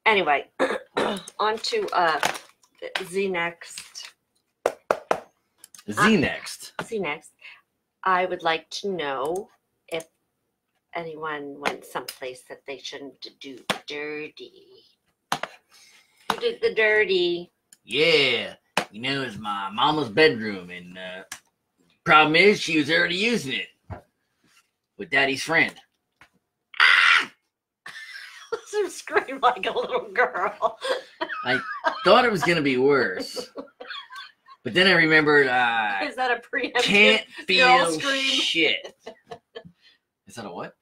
anyway, (coughs) on to uh, Z next. Z next. See next. I would like to know if anyone went someplace that they shouldn't do dirty. Who did the dirty? Yeah, you know, it's my mama's bedroom, and uh, problem is she was already using it with daddy's friend. (laughs) Listen, scream like a little girl. (laughs) I thought it was gonna be worse, but then I remembered I Is that a preemptive can't girl feel scream? shit. (laughs) Is that a what?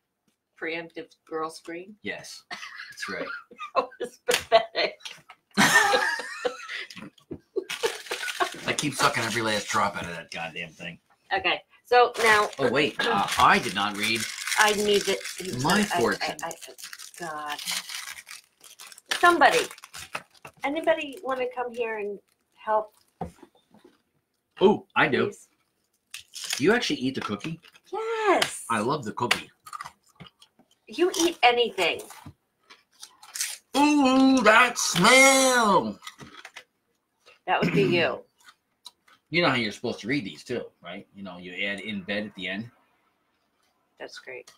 preemptive girl scream? Yes, that's right. That was pathetic. I keep sucking every last drop out of that goddamn thing. Okay, so now Oh wait, (clears throat) uh, I did not read. I need it. My I- I- fortune. I, I, God. Somebody. Anybody want to come here and help? Oh, I do. please? You actually eat the cookie? Yes. I love the cookie. you eat anything. Ooh, that smell. That would be you. (clears throat) You know how you're supposed to read these too, right? You know, you add in bed at the end. That's great.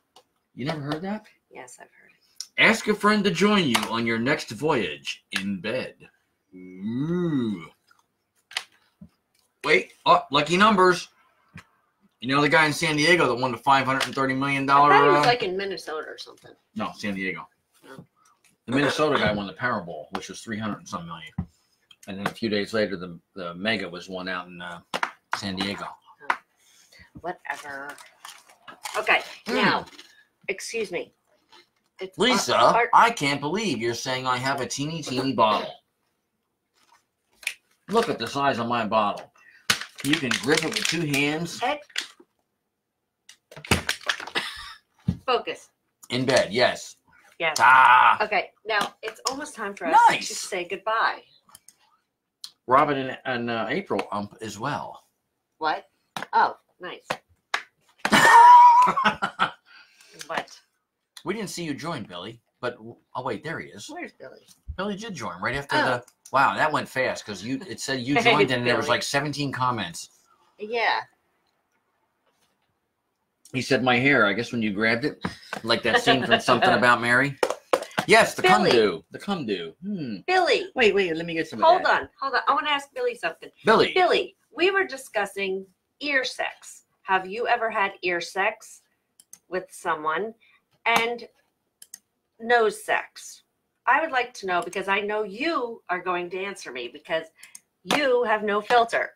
You never heard that? Yes, I've heard it. Ask a friend to join you on your next voyage in bed. Ooh. Wait, oh, lucky numbers. You know the guy in San Diego that won the five hundred and thirty million dollar. it was Uh, like in Minnesota or something. no, San Diego. Oh. The Minnesota guy won the Powerball, which was three hundred and some million. And then a few days later, the the Mega was won out in uh, San Diego. Whatever. Okay, now, excuse me. It's Hmm. Lisa, Art- Art- I can't believe you're saying I have a teeny teeny bottle. Look at the size of my bottle. You can grip it with two hands Ed. Focus. in bed. Yes. Yes. Ah. Okay, now it's almost time for us Nice. to say goodbye. Robin and, and uh, April ump as well. What? Oh, nice. (laughs) What? we didn't see you join, Billy. But oh wait, there he is. Where's Billy? Billy did join right after Oh. the. Wow, that went fast because you. It said you (laughs) joined and there was like 17 comments. Yeah. He said my hair. I guess when you grabbed it, like that scene from (laughs) Something About Mary. Yes, the Billy. do. The cum do. Hmm. Billy, Wait, wait. Let me get some. hold on, hold on. I want to ask Billy something. Billy. Billy, we were discussing ear sex. Have you ever had ear sex with someone and nose sex? I would like to know because I know you are going to answer me because you have no filter.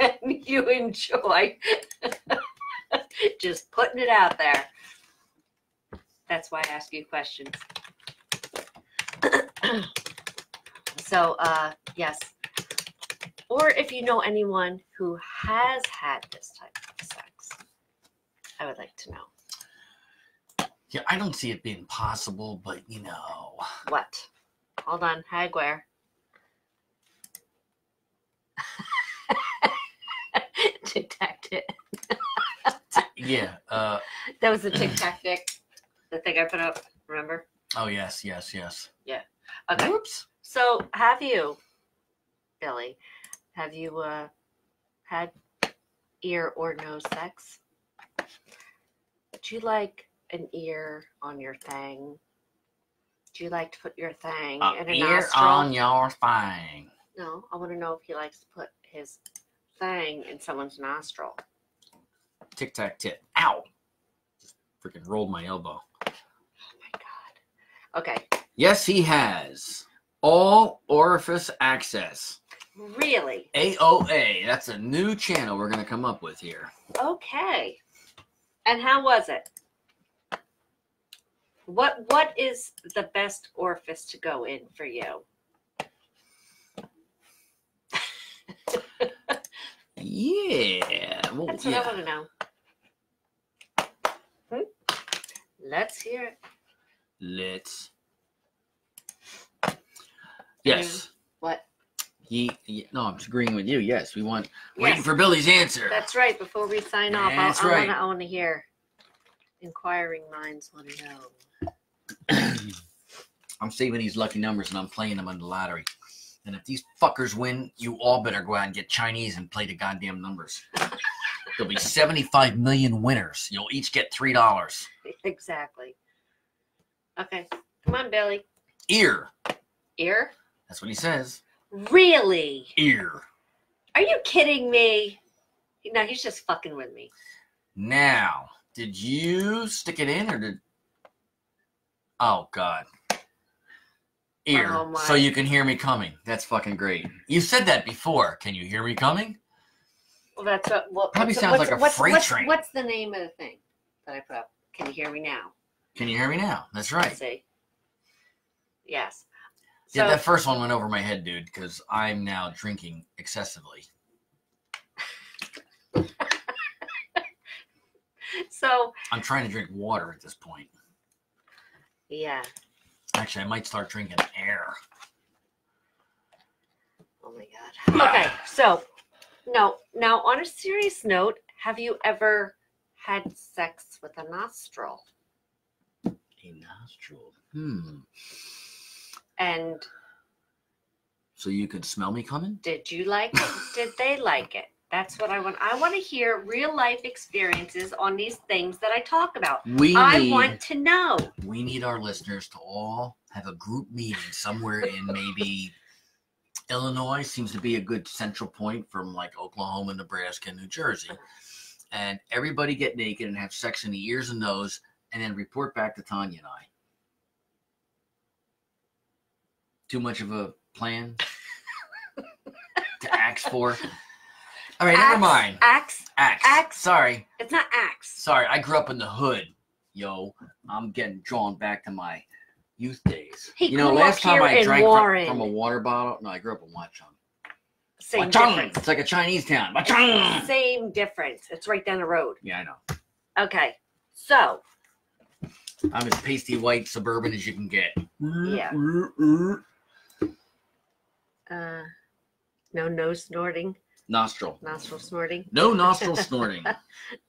and (laughs) you enjoy (laughs) just putting it out there. That's why I ask you questions. (coughs) so, uh, yes, or if you know anyone who has had this type of sex, I would like to know. Yeah, I don't see it being possible, but you know. What? Hold on, Hagware. (laughs) It. Yeah. Uh. That was the tic tac dick, the thing I put up. Remember? Oh yes, yes, yes. Okay. Whoops. So, have you, Billy, have you uh, had ear or nose sex? Do you like an ear on your thing? Do you like to put your thing in a ear nostril? on your thing. No, I want to know if he likes to put his thing in someone's nostril. Tic tac tit. Ow. Freaking rolled my elbow. Oh my god. Okay, Yes, he has. All orifice access. really? AOA. That's a new channel we're gonna come up with here. Okay. And how was it? What What is the best orifice to go in for you? (laughs) Yeah. Well, That's what I want to know. Hmm? Let's hear it. Let's. Yes. What? Ye, ye- no, I'm agreeing with you. Yes, we want waiting for Billy's answer. that's right. Before we sign off, That's I, I right. want to. I want to hear. Inquiring minds want to know. (clears throat) I'm saving these lucky numbers and I'm playing them on the lottery. And if these fuckers win, you all better go out and get Chinese and play the goddamn numbers. There'll be 75 million winners. You'll each get three dollars. Exactly. Okay, come on, Billy. Ear. Ear? That's what he says. Really? Ear. Are you kidding me? No, he's just fucking with me. Now, did you stick it in or did? Oh God. Ear. Oh, my. so you can hear me coming. That's fucking great. You said that before. Can you hear me coming? Well, that's what. what Probably what's- sounds what's- like a what's, freight what's, train. What's the name of the thing that I put up? Can you hear me now? Can you hear me now? That's Let's right. see. Yes. Yeah, that first one went over my head, dude, because I'm now drinking excessively. (laughs) so I'm trying to drink water at this point. yeah. Actually, I might start drinking air. Oh my god. Okay, so no. Now, on a serious note, have you ever had sex with a nostril? A nostril. Hmm. And So you can smell me coming? did you like it? (laughs) did they like it? That's what I want. I want to hear real life experiences on these things that I talk about. We I need want to know. we need our listeners to all have a group meeting somewhere in maybe Illinois seems to be a good central point from like Oklahoma, Nebraska, and New Jersey. And everybody get naked and have sex in the ears and nose and then report back to Tanya and I. Too much of a plan (laughs) to axe for? All right, never mind. Axe. Axe. axe. Sorry. It's not axe. Sorry, I grew up in the hood, yo. I'm getting drawn back to my youth days. He you know, last time I drank from, from a water bottle. No, I grew up in Watchung. Same Watchung! difference. It's like a Chinese town. Watchung! Same difference. It's right down the road. Yeah, I know. Okay. So, I'm as pasty white suburban as you can get. Yeah. uh, no nose snorting, Nostril. nostril snorting. No nostril snorting. (laughs)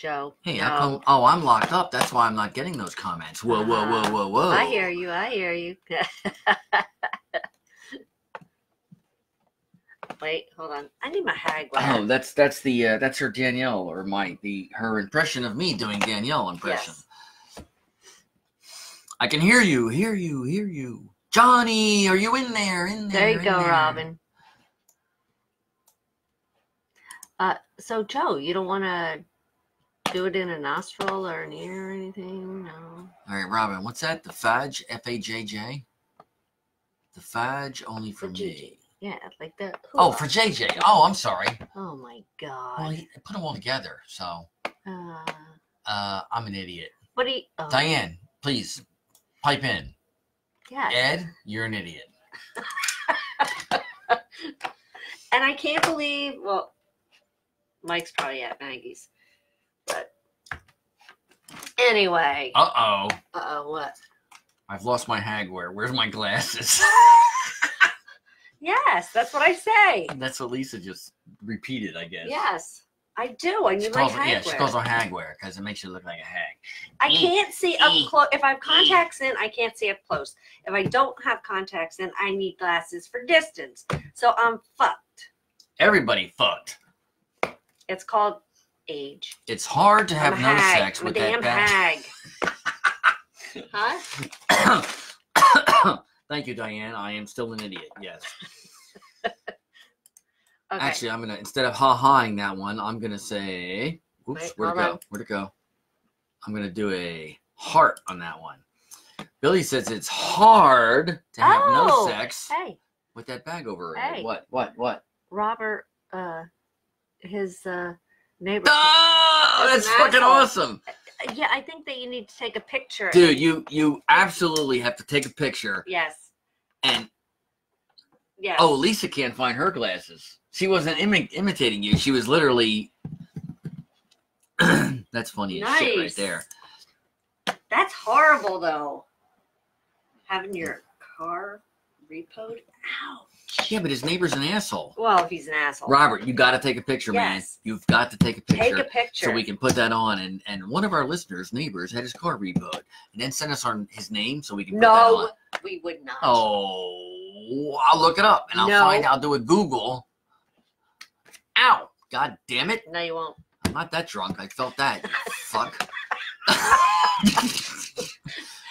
Joe. Hey, no. come? Oh, I'm locked up. That's why I'm not getting those comments. Whoa, whoa, whoa, whoa, whoa. I hear you. I hear you. (laughs) Wait, hold on. I need my hag. Oh, that's that's the uh, that's her Danielle or my the her impression of me doing Danielle impression. Yes. I can hear you, hear you, hear you. Johnny, are you in there? In there. There you go, there? Robin. Uh, so Joe, you don't want to do it in a nostril or an ear or anything? No. All right, Robin, what's that? The fudge, F A J J. The fudge only for me. Yeah, like the. Oh, for JJ. Oh, I'm sorry. Oh my god. Well, he- put them all together. So, Uh, uh, I'm an idiot. what do you? Oh, Diane, please pipe in. Yeah. Ed, you're an idiot. (laughs) And I can't believe. Well, Mike's probably at Maggie's, but anyway. Uh oh. Uh oh. What? I've lost my hagware. Where's my glasses? (laughs) (laughs) Yes, that's what I say. That's what Lisa just repeated, I guess. Yes, I do. I need my calls, it, yeah, she calls her hagware because it makes you look like a hag. I can't see up close. If I have contacts in, I can't see up close. If I don't have contacts in, I need glasses for distance. So I'm fucked. Everybody fucked. It's called age. It's hard to have I'm no hag. sex I'm a with damn that hag. (laughs) huh? (coughs) Thank you, Diane. I am still an idiot. Yes. (laughs) Okay. Actually, I'm gonna instead of ha haing that one, I'm gonna say, "Oops, Wait, where'd it go? on. Where'd it go?" I'm gonna do a heart on that one. Billy says it's hard to have Oh, no sex hey, with that bag over her head. Hey. What? What? What? Robert. Uh, his uh neighbor. Oh, That's fucking awesome, Yeah, I think that you need to take a picture. dude. You you absolutely have to take a picture. Yes. And yeah. oh, Lisa can't find her glasses. She wasn't imi- imitating you. She was literally. (clears throat) that's funny as shit right there. That's horrible, though. Having your car repoed. Ouch. Yeah, but his neighbor's an asshole. Well, if he's an asshole. Robert, you got to take a picture, man. Yes. You've got to take a picture. Take a picture. So we can put that on, and and one of our listeners, neighbors, had his car repoed, and then sent us on his name so we can put that on. no, we would not. Oh, I'll look it up and I'll No. find. I'll do a Google. Ow! God damn it! No, you won't. I'm not that drunk. I felt that. (laughs) fuck. (laughs)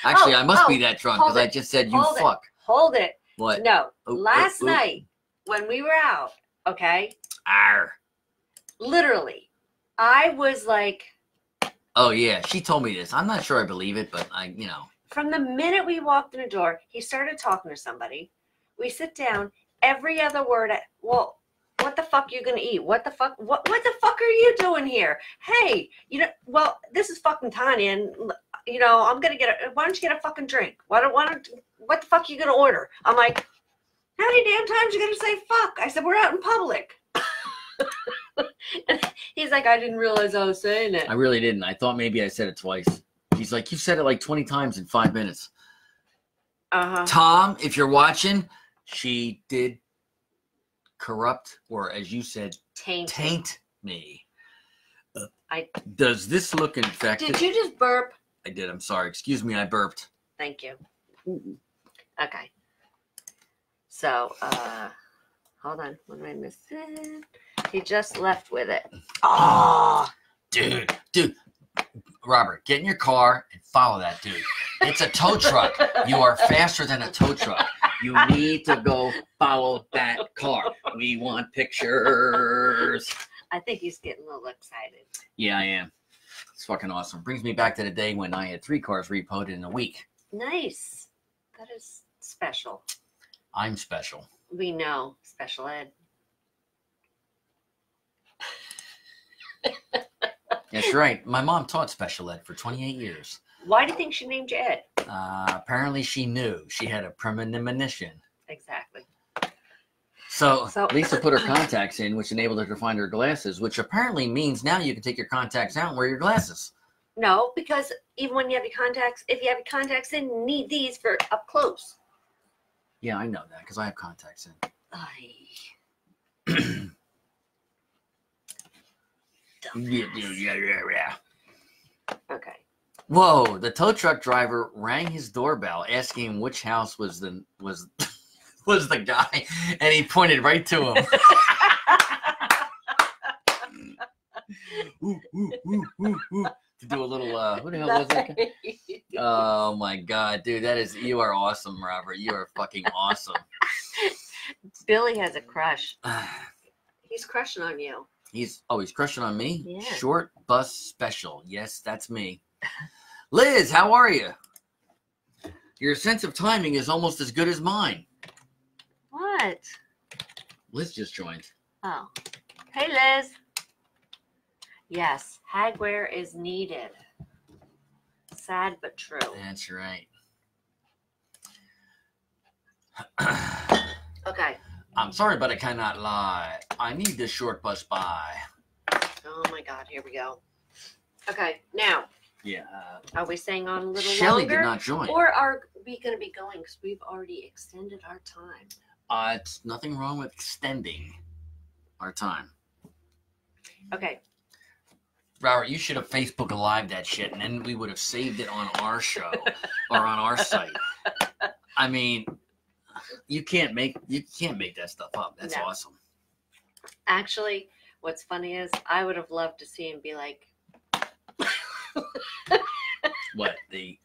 Actually, I must oh, be that drunk because I just said you hold it. fuck. Hold it. What? No. Oh, oh Last oh, oh. night when we were out, okay, Arr. literally, I was like, Oh yeah, she told me this. I'm not sure I believe it, but I, you know. from the minute we walked in the door, he started talking to somebody. We sit down. Every other word, I, well, what the fuck you gonna eat? What the fuck? What what the fuck are you doing here? Hey, you know, well, this is fucking Tanya, and you know, I'm gonna get a. Why don't you get a fucking drink? Why don't why don't what the fuck are you gonna order? I'm like, how many damn times you gonna say fuck? I said we're out in public. (laughs) he's like, I didn't realize I was saying it. I really didn't. I thought maybe I said it twice. He's like, you've said it like 20 times in five minutes. Uh huh. Tom, if you're watching, she did corrupt, or as you said, Tainted. taint me. I- Does this look infected? Did you just burp? I did. I'm sorry. Excuse me. I burped. Thank you. Okay. So, uh, hold on. What am I missing? He just left with it. Oh, dude, dude. Robert, get in your car and follow that dude. It's a tow truck. You are faster than a tow truck. You need to go follow that car. We want pictures. I think he's getting a little excited. Yeah, I am. It's fucking awesome. Brings me back to the day when I had three cars repoed in a week. Nice. That is special. I'm special. We know special ed. That's right. My mom taught special ed for 28 years. Why do you think she named you Ed? Uh, apparently, she knew. She had a premonition. Exactly. So, So- Lisa put her contacts in, which enabled her to find her glasses, which apparently means now you can take your contacts out and wear your glasses. No, because even when you have your contacts, if you have your contacts in, you need these for up close. Yeah, I know that because I have contacts in. (clears throat) Yeah, yeah, yeah, yeah, yeah. Okay. Whoa! The tow truck driver rang his doorbell, asking which house was the was (laughs) was the guy, and he pointed right to him. (laughs) Ooh, ooh, ooh, ooh, ooh. To do a little, uh, who the hell was that? Oh my god, dude, that is you are awesome, Robert. You are fucking awesome. (laughs) Billy has a crush. (sighs) He's crushing on you. He's oh, he's crushing on me. Yeah. Short bus special. Yes, that's me. Liz, how are you? Your sense of timing is almost as good as mine. What? Liz just joined. Oh. Hey, Liz. Yes, hagware is needed. Sad but true. That's right. (coughs) (coughs) Okay. I'm sorry, but I cannot lie. I need this short bus by. Oh my God, here we go. Okay, now, Yeah. are we staying on a little Shelly longer? did not join. Or are we going to be going? Because we've already extended our time. Uh, it's nothing wrong with extending our time. Okay, Robert, you should have Facebook Live that shit, and then we would have saved it on our show or on our site. I mean, you can't make you can't make that stuff up. That's No. awesome. actually, what's funny is I would have loved to see him be like, What the?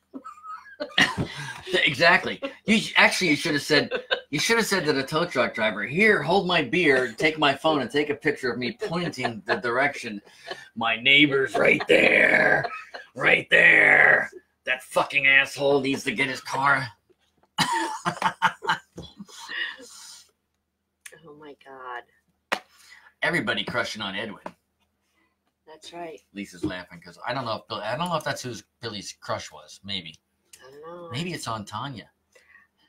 (laughs) exactly. You actually you should have said you should have said to the tow truck driver, "Here, hold my beer, take my phone, and take a picture of me pointing the direction. My neighbor's right there, right there. That fucking asshole needs to get his car." (laughs) oh my God. Everybody crushing on Edwin. That's right. Lisa's laughing because I don't know if Bill, I don't know if that's who Billy's crush was. Maybe, I don't know. Maybe it's on Tanya.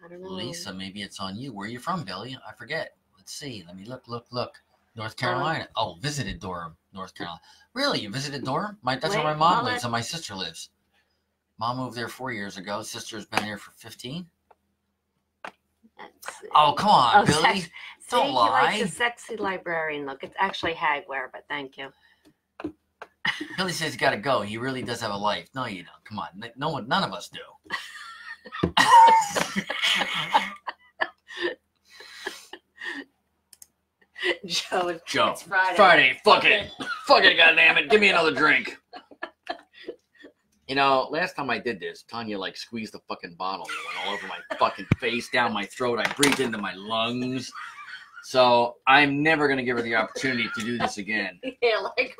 I don't know. Lisa, maybe it's on you. Where are you from, Billy? I forget. Let's see. Let me look, look, look. North Carolina. oh, visited Durham, North Carolina. Really? You visited Durham? My, that's where my mom lives and my sister lives. Mom moved there four years ago. Sister's been there for 15. Oh, come on, Oh, Billy. sex- Don't See, he likes lie. the sexy librarian look. It's actually hagware, but thank you. Billy says you got to go. He really does have a life. No, you don't. Come on. No one, none of us do. Joe, Joe. it's Friday. Friday. Fuck it. Fuck it, goddamn it. Give me another drink. You know, last time I did this, Tanya like squeezed the fucking bottle and it went all over my fucking face, down my throat. I breathed into my lungs. So I'm never gonna give her the opportunity to do this again. (laughs) Yeah, like.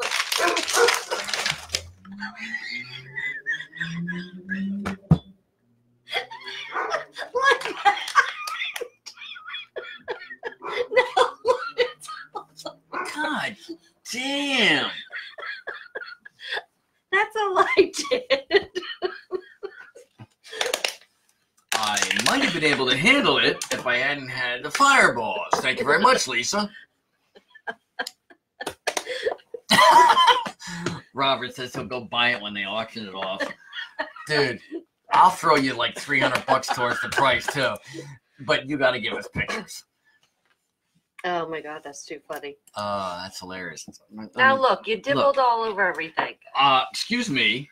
God damn. (laughs) that's all I did. (laughs) I might have been able to handle it if I hadn't had the fireballs. Thank you very much, Lisa. (laughs) Robert says he'll go buy it when they auction it off. Dude, I'll throw you like 300 bucks towards the price too. But you got to give us pictures. Oh my god, that's too funny. Uh, that's hilarious. Now look, you dibbled all over everything. uh, excuse me.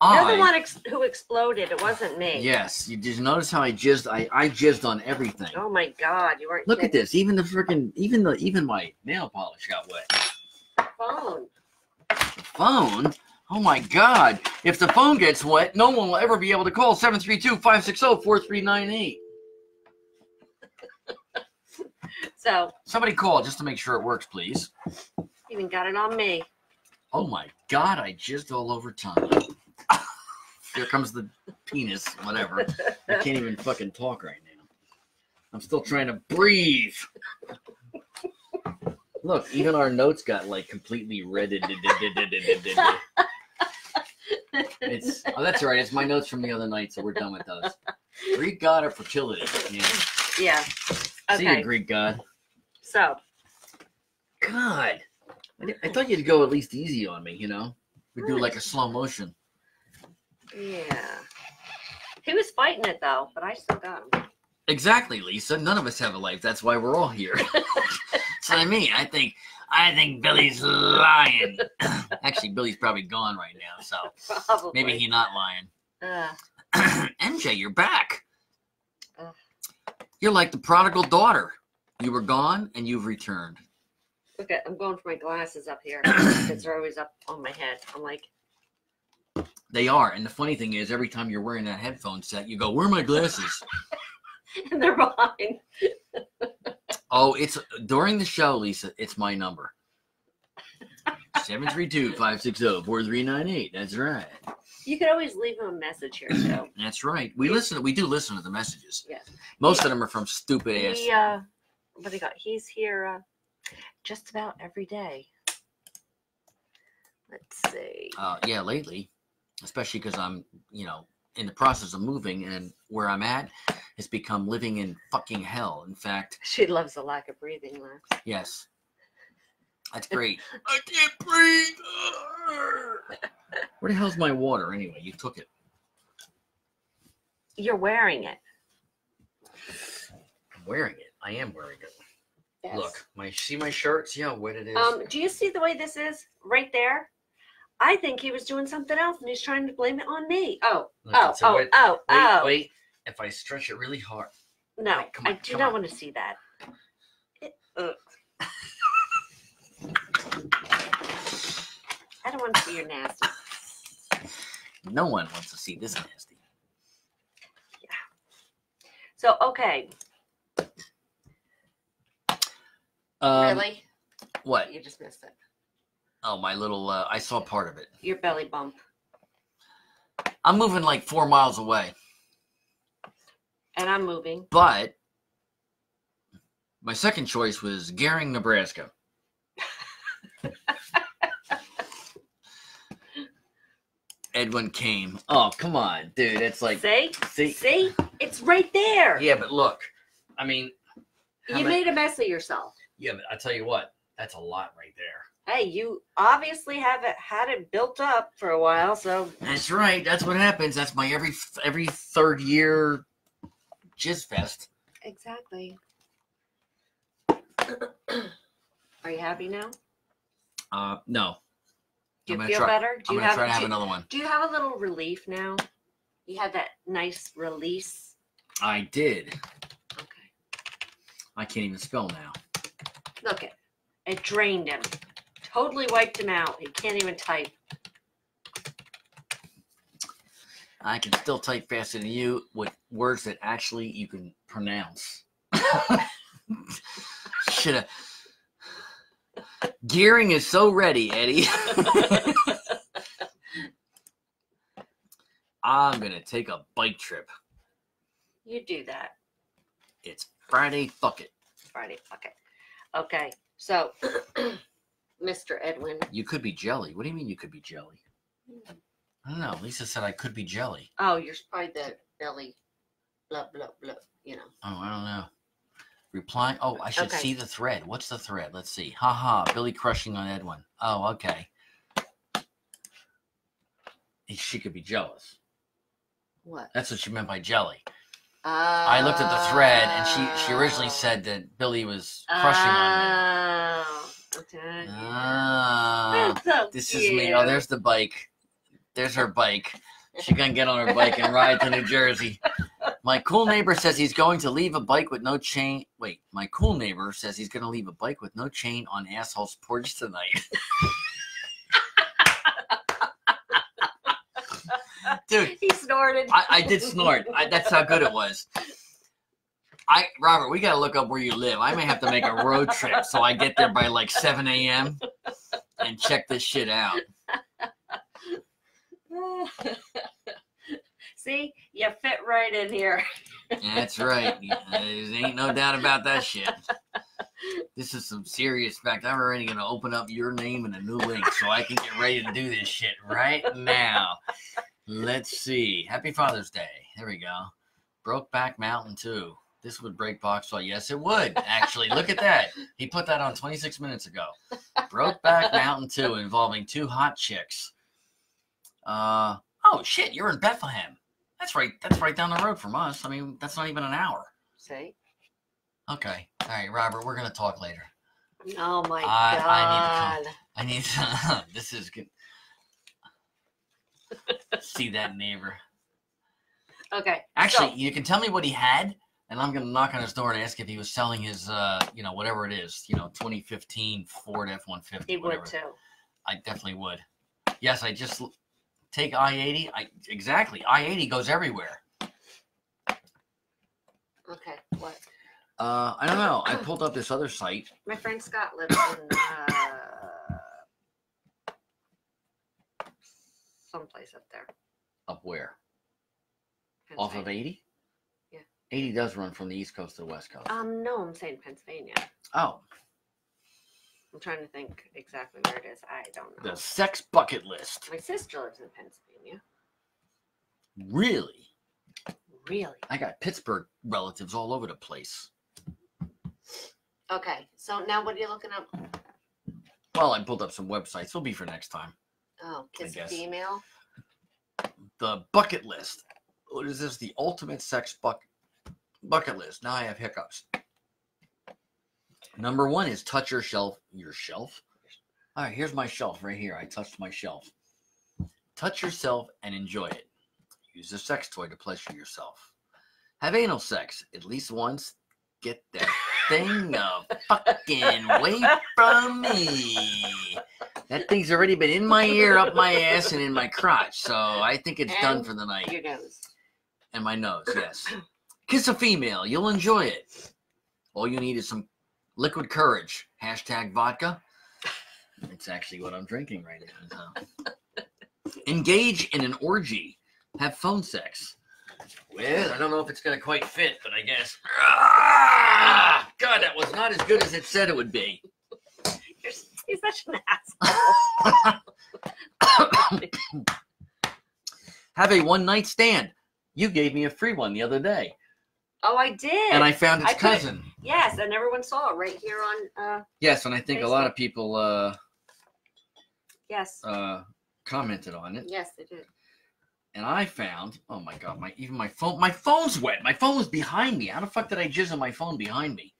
You're the one ex- who exploded. It wasn't me. yes, you just notice how I jizzed. I I jizzed on everything. Oh my God, you weren't. Look at this. Even the freaking even the even my nail polish got wet. phone. Phone. Oh my God! If the phone gets wet, no one will ever be able to call 732-560-4398. (laughs) So Somebody call just to make sure it works, please. even got it on me. Oh my God! I jizzed all over Tanya. Here comes the penis. Whatever. I can't even fucking talk right now. I'm still trying to breathe. Look, even our notes got like completely redded. It's oh, that's all right. It's my notes from the other night, so we're done with those. Greek god of fertility. Yeah. Yeah. See you, Greek god. So God, I, I thought you'd go at least easy on me. You know, we do hmm. like a slow motion. Yeah, he was fighting it though, but I still got him. Exactly, Lisa. None of us have a life. That's why we're all here. (laughs) so I mean, I think I think Billy's lying. (laughs) Actually, Billy's probably gone right now, so Probably. maybe he's not lying. Uh, (clears throat) MJ, you're back. You're like the prodigal daughter. You were gone and you've returned. look at. I'm going for my glasses up here. (clears throat) They're always up on my head. I'm like, They are. And the funny thing is, every time you're wearing that headphone set, you go, Where are my glasses? (laughs) and they're behind. (laughs) oh, it's during the show, Lisa. It's my number 732 560 4398. That's right. You could always leave him a message here too. (clears throat) That's right. We listen. We do listen to the messages. Yes. Most of them are from stupid ass. He, uh, what do you got? He's here uh, just about every day. Let's see. Uh, yeah, lately, especially because I'm, you know, in the process of moving, and where I'm at has become living in fucking hell. In fact, She loves the lack of breathing, Lex. yes, that's (laughs) great. I can't breathe. Where the hell's my water anyway? You took it. You're wearing it. I'm wearing it. I am wearing it. Yes. Look, my see my shirt. See how wet it is. Um, do you see the way this is right there? I think he was doing something else and he's trying to blame it on me. Oh, Look, oh, it's oh, wet- oh, wait, oh. wait. If I stretch it really hard, No, wait, come on, I do come not on. want to see that. It- ugh. (laughs) I don't want to see your nasty. no one wants to see this nasty. Yeah. So, okay, Um, really? What? You just missed it. Oh, my little. Uh, I saw part of it. Your belly bump. I'm moving like four miles away, And I'm moving. but my second choice was Gering, Nebraska. (laughs) Edwin came. Oh, come on, dude. It's like, see? see, See? It's right there. yeah, but look. I mean, you made a mess of yourself. yeah, but I tell you what, that's a lot right there. Hey, you obviously have it had it built up for a while, so That's right. That's what happens. That's my every every third year jizz fest. exactly. Are you happy now? Uh, no. Do you feel try- better? Do I'm you have, try to have do, another one. do you have a little relief now? You had that nice release. I did. Okay. I can't even spell now. Look it. It drained him. Totally wiped him out. He can't even type. I can still type faster than you with words that actually you can pronounce. Should have. Gering is so ready, Eddie. (laughs) I'm gonna take a bike trip. You do that It's Friday. Fuck it. Friday. Fuck it. Okay. Okay. So, (clears throat) Mr. Edwin. You could be jelly. What do you mean you could be jelly? I don't know. Lisa said I could be jelly. Oh, you're probably the belly. Blah blah blah. You know. Oh, I don't know. Replying. Oh, I should Okay. see the thread. What's the thread? Let's see. Haha. Billy crushing on Edwin. Oh, okay. She could be jealous. What? That's what she meant by jelly. Uh, I looked at the thread, and she she originally said that Billy was crushing on me. Okay. Ah, this is me. Oh, there's the bike. There's her bike. She can get on her bike and ride to New Jersey. My cool neighbor says he's going to leave a bike with no chain. Wait, my cool neighbor says he's going to leave a bike with no chain on asshole's porch tonight. (laughs) Dude, He snorted. I, I did snort. I, that's how good it was. I Robert, we gotta look up where you live. I may have to make a road trip so I get there by like 7 a.m. and check this shit out. (laughs) See, you fit right in here. That's right. There ain't no doubt about that shit. This is some serious fact. I'm already gonna open up your name in a new link so I can get ready to do this shit right now. Let's see. Happy Father's Day. There we go. Brokeback Mountain 2. This would break Boxwell. Yes, it would. Actually, look at that. He put that on 26 minutes ago. Brokeback Mountain 2 involving two hot chicks. Uh oh shit, you're in Bethlehem. That's right. That's right down the road from us. I mean, that's not even an hour. See? Okay. All right, Robert, we're going to talk later. Oh my I- I god. I need to, (laughs) this is good. See that neighbor. Okay. Actually, so- you can tell me what he had, and I'm going to knock on his door and ask if he was selling his, uh, you know, whatever it is, you know, 2015 Ford F-150. he whatever. would too. I definitely would. Yes, I just take I-80. I exactly. I-80 goes everywhere. Okay. What? Uh, I don't know. I (clears throat) pulled up this other site. My friend Scott lives in uh, someplace up there. Up where? Off of 80? Yeah. 80 does run from the East Coast to the West Coast. Um, no, I'm saying Pennsylvania. oh, I'm trying to think exactly where it is. I don't know. the sex bucket list. My sister lives in Pennsylvania. Really? Really? I got Pittsburgh relatives all over the place. Okay. So now what are you looking up? Well, I pulled up some websites. It'll be for next time. Oh, kiss female. The bucket list. What is this? The ultimate sex buck bucket list. Now I have hiccups. Number one is touch your shelf. Your shelf. All right, here's my shelf right here. I touched my shelf. Touch yourself and enjoy it. Use a sex toy to pleasure yourself. Have anal sex at least once. Get that thing the fucking way from me. That thing's already been in my ear, up my ass, and in my crotch. So I think it's done for the night. Your nose. And my nose, yes. Kiss a female. You'll enjoy it. All you need is some liquid courage. Hashtag vodka. It's actually what I'm drinking right now. so. (laughs) Engage in an orgy. Have phone sex. Well, I don't know if it's going to quite fit, but I guess. Ah! God, that was not as good as it said it would be. You're, he's such an asshole. (laughs) (coughs) Have a one night stand. You gave me a free one the other day, oh, I did. and I found its I cousin. yes, and everyone saw it right here on. uh Yes, and I think a lot of people uh, Yes. uh, commented on it, yes, they did. and I found. Oh my god, my even my phone, my phone's wet. My phone was behind me. How the fuck did I jizz on my phone behind me?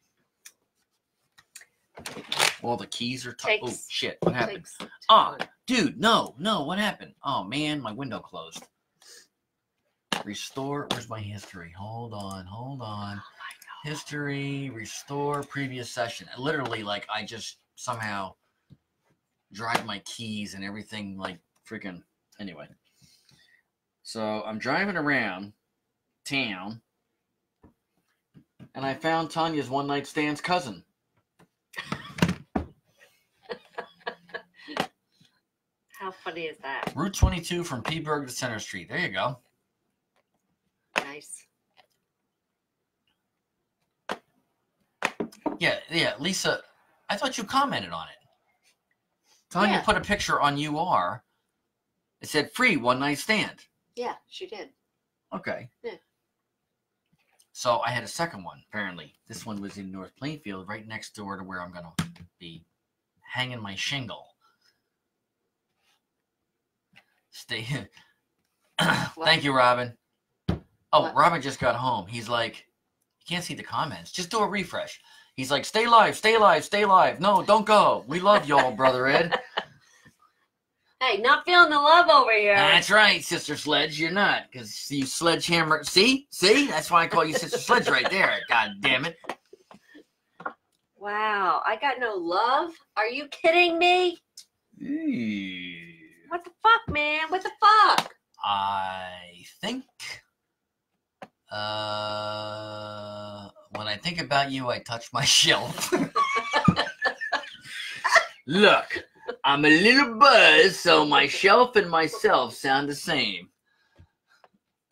All the keys are. T- oh shit! What happened, Ah. time. dude? No, no. What happened? Oh man, my window closed. Restore. Where's my history? Hold on, hold on. Oh history, restore previous session. Literally, like I just somehow drive my keys and everything like freaking anyway. So I'm driving around town and I found Tanya's one night stand's cousin. (laughs) How funny is that? Route 22 from Peaburg to Center Street. There you go. Nice. Yeah, yeah, Lisa, I thought you commented on it. Tanya Yeah. put a picture on UR. It said free one night stand. Yeah, she did. Okay. Yeah. So I had a second one, apparently. This one was in North Plainfield, right next door to where I'm going to be hanging my shingle. Stay. (laughs) Here. Thank you, Robin. Oh, What? Robin just got home. He's like, you can't see the comments. Just do a refresh. He's like, stay live, stay live, stay live. No, don't go. We love y'all, brother Ed. (laughs) Hey, not feeling the love over here. That's right, Sister Sledge. You're not, because you sledgehammer. See, see, that's why I call you Sister Sledge right there. (laughs) God damn it. wow, I got no love. Are you kidding me? Ooh. What the fuck, man? What the fuck? I think. Uh, when I think about you, I touch my (laughs) shelf. Look, I'm a little buzz, so my shelf and myself sound the same.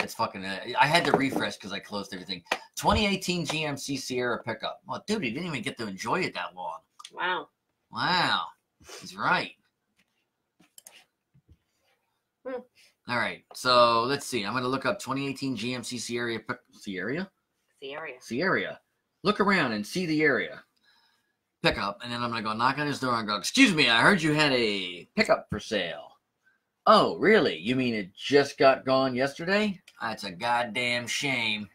It's fucking. Uh, I had to refresh because I closed everything. 2018 GMC Sierra pickup. Well, dude, he didn't even get to enjoy it that long. Wow. Wow, he's right. Hmm. All right, so let's see. I'm gonna look up 2018 GMC Sierra pick- Sierra The area. Sierra. Look around and see the area. Pickup, and then I'm gonna go knock on his door and go, "Excuse me, I heard you had a pickup for sale." Oh, really? You mean it just got gone yesterday? That's a goddamn shame.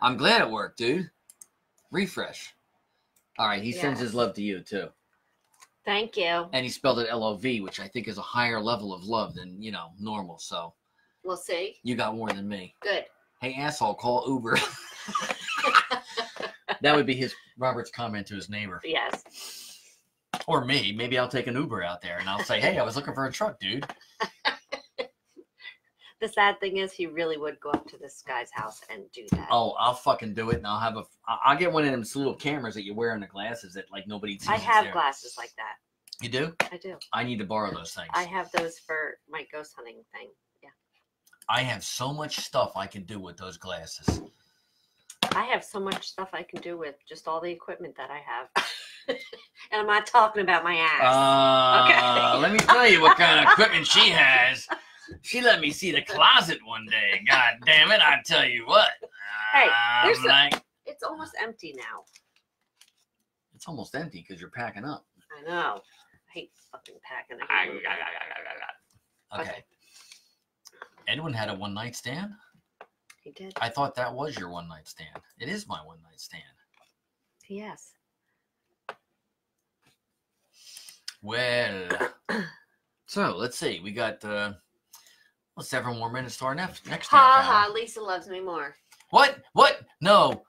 I'm glad it worked, dude. Refresh. All right, he sends his love to you too, Thank you. and he spelled it L-O-V, which I think is a higher level of love than you know normal. So We'll see. you got more than me. Good. Hey, asshole, call Uber. (laughs) that would be his Robert's comment to his neighbor, Yes. or me. Maybe I'll take an Uber out there and I'll say, "Hey, I was looking for a truck, dude." (laughs) The sad thing is, he really would go up to this guy's house and do that. Oh, I'll fucking do it, and I'll have a. I'll get one of them little cameras that you wear in the glasses that like nobody sees. I have there. glasses like that. You do? I do. I need to borrow those things. I have those for my ghost hunting thing. I have so much stuff I can do with those glasses. I have so much stuff I can do with just all the equipment that I have. (laughs) and I'm not talking about my ass. Uh, Okay. let me tell you what kind of (laughs) equipment she has. She let me see the closet one day. God damn it! I tell you what. Hey, there's a- it's almost empty now. it's almost empty because you're packing up. I know. I hate fucking packing. I hate. Okay. Okay. Edwin had a one night stand. He did. I thought that was your one night stand. It is my one night stand. Yes. Well, (clears throat) so let's see. We got uh, well, several more minutes to our next next. Ha ha. Lisa loves me more. What? What? No.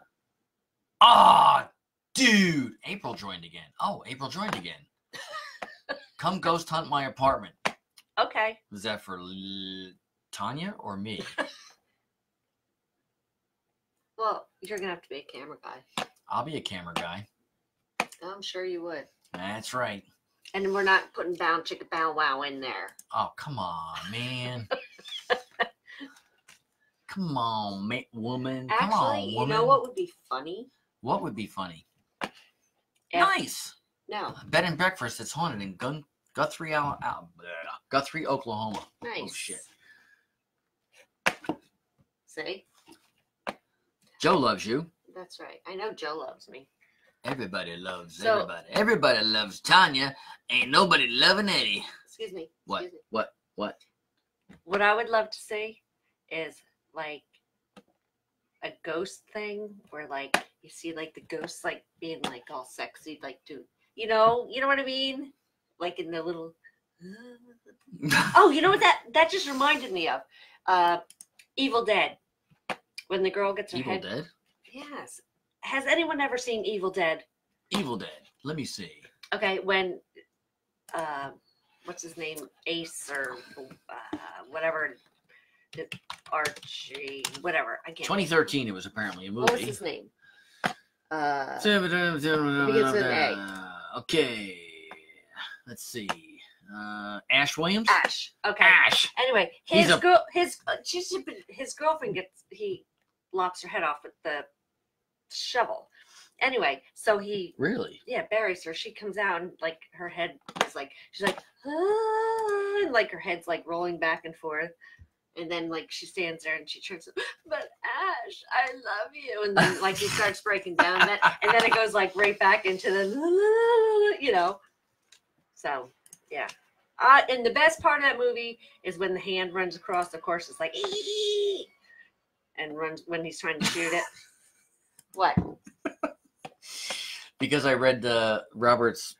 Ah, dude. April joined again. Oh, April joined again. (laughs) Come ghost hunt my apartment. Okay. Was that for L- Tanya or me? (laughs) Well, you're gonna have to be a camera guy. I'll be a camera guy. I'm sure you would. That's right. And we're not putting bound chicka bow wow in there. Oh, come on, man. (laughs) come on, ma- woman. Come Actually, on, you know what would be funny? What would be funny? If- Nice. No. Bed and breakfast that's haunted in Gun- Guthrie, Al- Al- Guthrie, Oklahoma. Oh, nice. Oh shit. See? Joe loves you. That's right. I know Joe loves me. Everybody loves So- everybody. Everybody loves Tanya. Ain't nobody loving Eddie. Excuse me. What? Excuse me. What? What? What I would love to see is like a ghost thing where like you see like the ghosts like being like all sexy, like dude. You know, you know what I mean? Like in the little (laughs) Oh, you know what that that just reminded me of? Uh Evil Dead. When the girl gets her Evil head Dead. Yes. Has anyone ever seen Evil Dead? Evil Dead. Let me see. Okay, when uh, what's his name, Ace or uh, whatever, Archie, whatever. I can't. 2013. It was apparently a movie. What was his name? Uh, Begins with an Okay. Let's see. Uh, Ash Williams. Ash. Okay. Ash. Anyway, his a- girl, his uh, she's his girlfriend gets he lops her head off with the shovel. Anyway, so he Really? yeah, buries her. She comes out and like her head is like she's like ah, and like her head's like rolling back and forth. And then like she stands there and she turns, but Ash, I love you. And then like he starts breaking down that and then it goes like right back into the you know. So yeah. Uh, and the best part of that movie is when the hand runs across the course. It's like "Ee!" (laughs) and runs when he's trying to shoot it. (laughs) What? Because I read the Robert's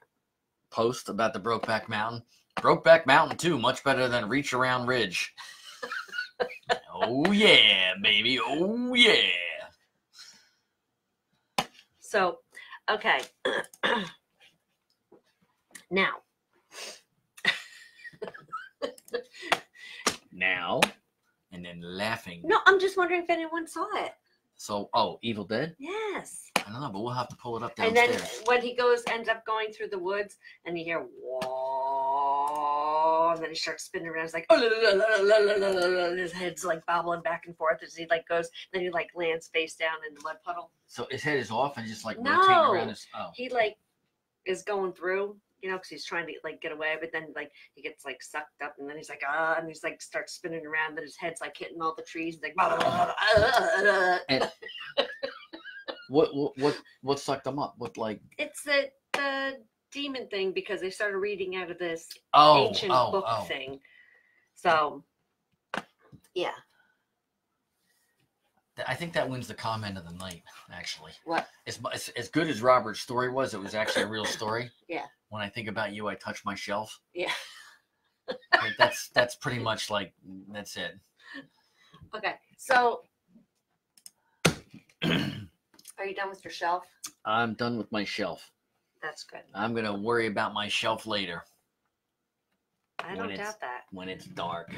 post about the Brokeback Mountain. Brokeback Mountain too, much better than Reach Around Ridge. (laughs) oh yeah, baby. Oh yeah. So, okay. (clears throat) now, now, and then laughing. No, I'm just wondering if anyone saw it. So, oh, Evil Dead. Yes. I don't know, but we'll have to pull it up downstairs. And then when he goes, ends up going through the woods, and you hear whoa, and then he starts spinning around. It's like oh, la, la, la, his head's like bobbling back and forth as he like goes. Then he like lands face down in the mud puddle. So his head is off and just like no, rotating around. His, oh. He like is going through you know, because he's trying to like get away, but then like he gets like sucked up, and then he's like ah, and he's like starts spinning around. Then his head's like hitting all the trees, like blah, blah, blah, ah, ah, ah. what what what what sucked him up? What like? it's the the demon thing because they started reading out of this Oh, ancient oh, book oh. thing. So, yeah. I think that wins the comment of the night. Actually, What? as as, as good as Robert's story was, it was actually a real story. Yeah. When I think about you, I touch my shelf. Yeah. Like, that's (laughs) that's pretty much like that's it. Okay. So, are you done with your shelf? I'm done with my shelf. That's good. I'm gonna worry about my shelf later I don't doubt that. when it's dark.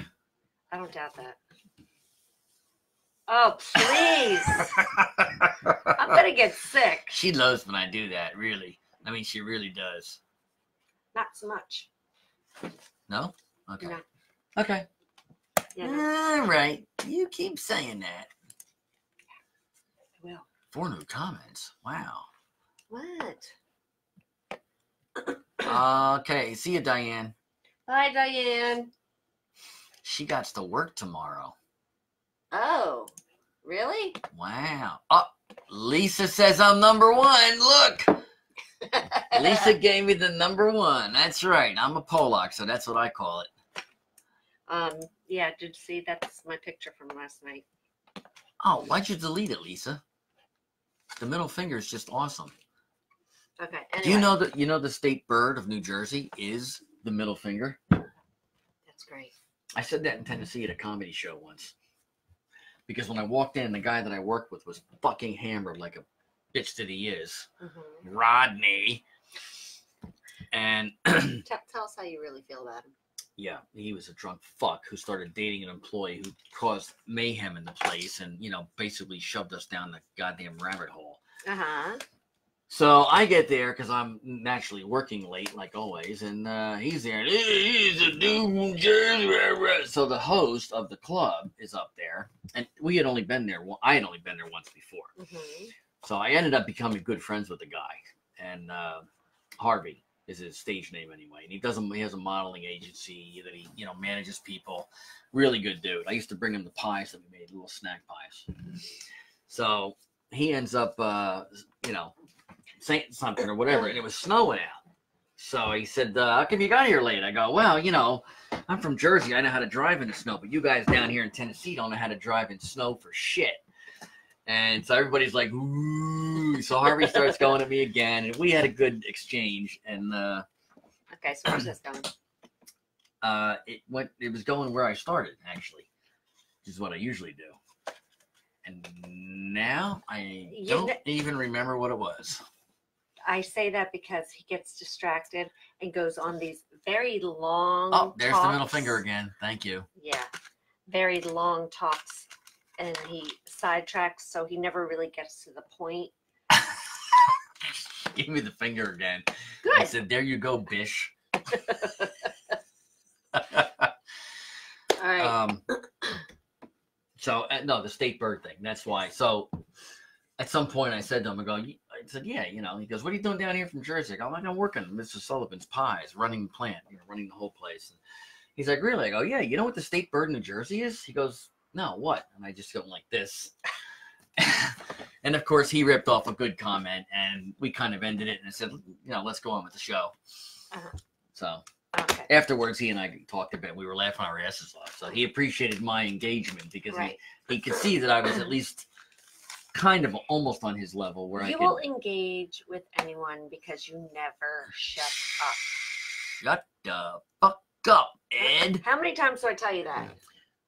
I don't doubt that. Oh, please. (laughs) I'm going to get sick. she loves when I do that. Really, I mean, she really does. Not so much. No. Okay. No. Okay. Yeah, no, All right. You keep saying that. I will. Four new comments. Wow. What? (coughs) Okay. See you, Diane. Bye, Diane. She got to work tomorrow. Oh, really? Wow. Oh, Lisa says I'm number one. Look. Lisa gave me the number one. That's right. I'm a Pollock, so that's what I call it. Um, yeah, did you see that's my picture from last night? Oh, why'd you delete it, Lisa? The middle finger is just awesome. Okay. Do you know that you know the state bird of New Jersey is the middle finger? That's great. I said that in Tennessee at a comedy show once. Because when I walked in, the guy that I worked with was fucking hammered like a bitch that he is. hmm Rodney. And (clears throat) Tell, tell us how you really feel about him. yeah, he was a drunk fuck who started dating an employee who caused mayhem in the place and, you know, basically shoved us down the goddamn rabbit hole. Uh huh. So I get there because I'm naturally working late, like always, and uh, he's there. and He's a dude from Jersey. rah, rah." So the host of the club is up there, and we had only been there. one- I had only been there once before, hmm so I ended up becoming good friends with the guy. And uh, Harvey is his stage name anyway, and he doesn't. He has a modeling agency that he, you know, manages people. Really good dude. I used to bring him the pies that we made, little snack pies. So he ends up, uh, you know, saying something or whatever, and it was snowing out. So he said, uh, "How come you got here late?" I go, "Well, you know, I'm from Jersey. I know how to drive in the snow, but you guys down here in Tennessee don't know how to drive in snow for shit." And so everybody's like, "Ooh!" So Harvey starts going at me again, and we had a good exchange. And uh, Okay, so where's this going? uh, it went. It was going where I started, actually, which is what I usually do. And now I You don't even remember what it was. I say that because he gets distracted and goes on these very long. Oh, there's the middle finger again. Thank you. Yeah, very long talks, and he sidetracks, so he never really gets to the point. (laughs) Give me the finger again. Good. I said, "There you go, bish." (laughs) All right. um, so uh, no, the state bird thing. That's why. So at some point, I said to him, "I go." I said, "Yeah, you know." He goes, "What are you doing down here from Jersey?" I go, "I'm like, I'm working Mr. Sullivan's Pies, running the plant, you know, running the whole place." And he's like, "Really?" I go, "Yeah." You know what the state bird in New Jersey is? He goes, "No, what?" And I just go like this. (laughs) and of course, he ripped off a good comment, and we kind of ended it. And I said, "You know, let's go on with the show." Uh-huh. So okay. afterwards he and I talked a bit. We were laughing our asses off. So he appreciated my engagement because Right. he, he could see that I was at least kind of almost on his level where I You could will engage with anyone because you never shut up. shut the fuck up, Ed. How many times do I tell you that?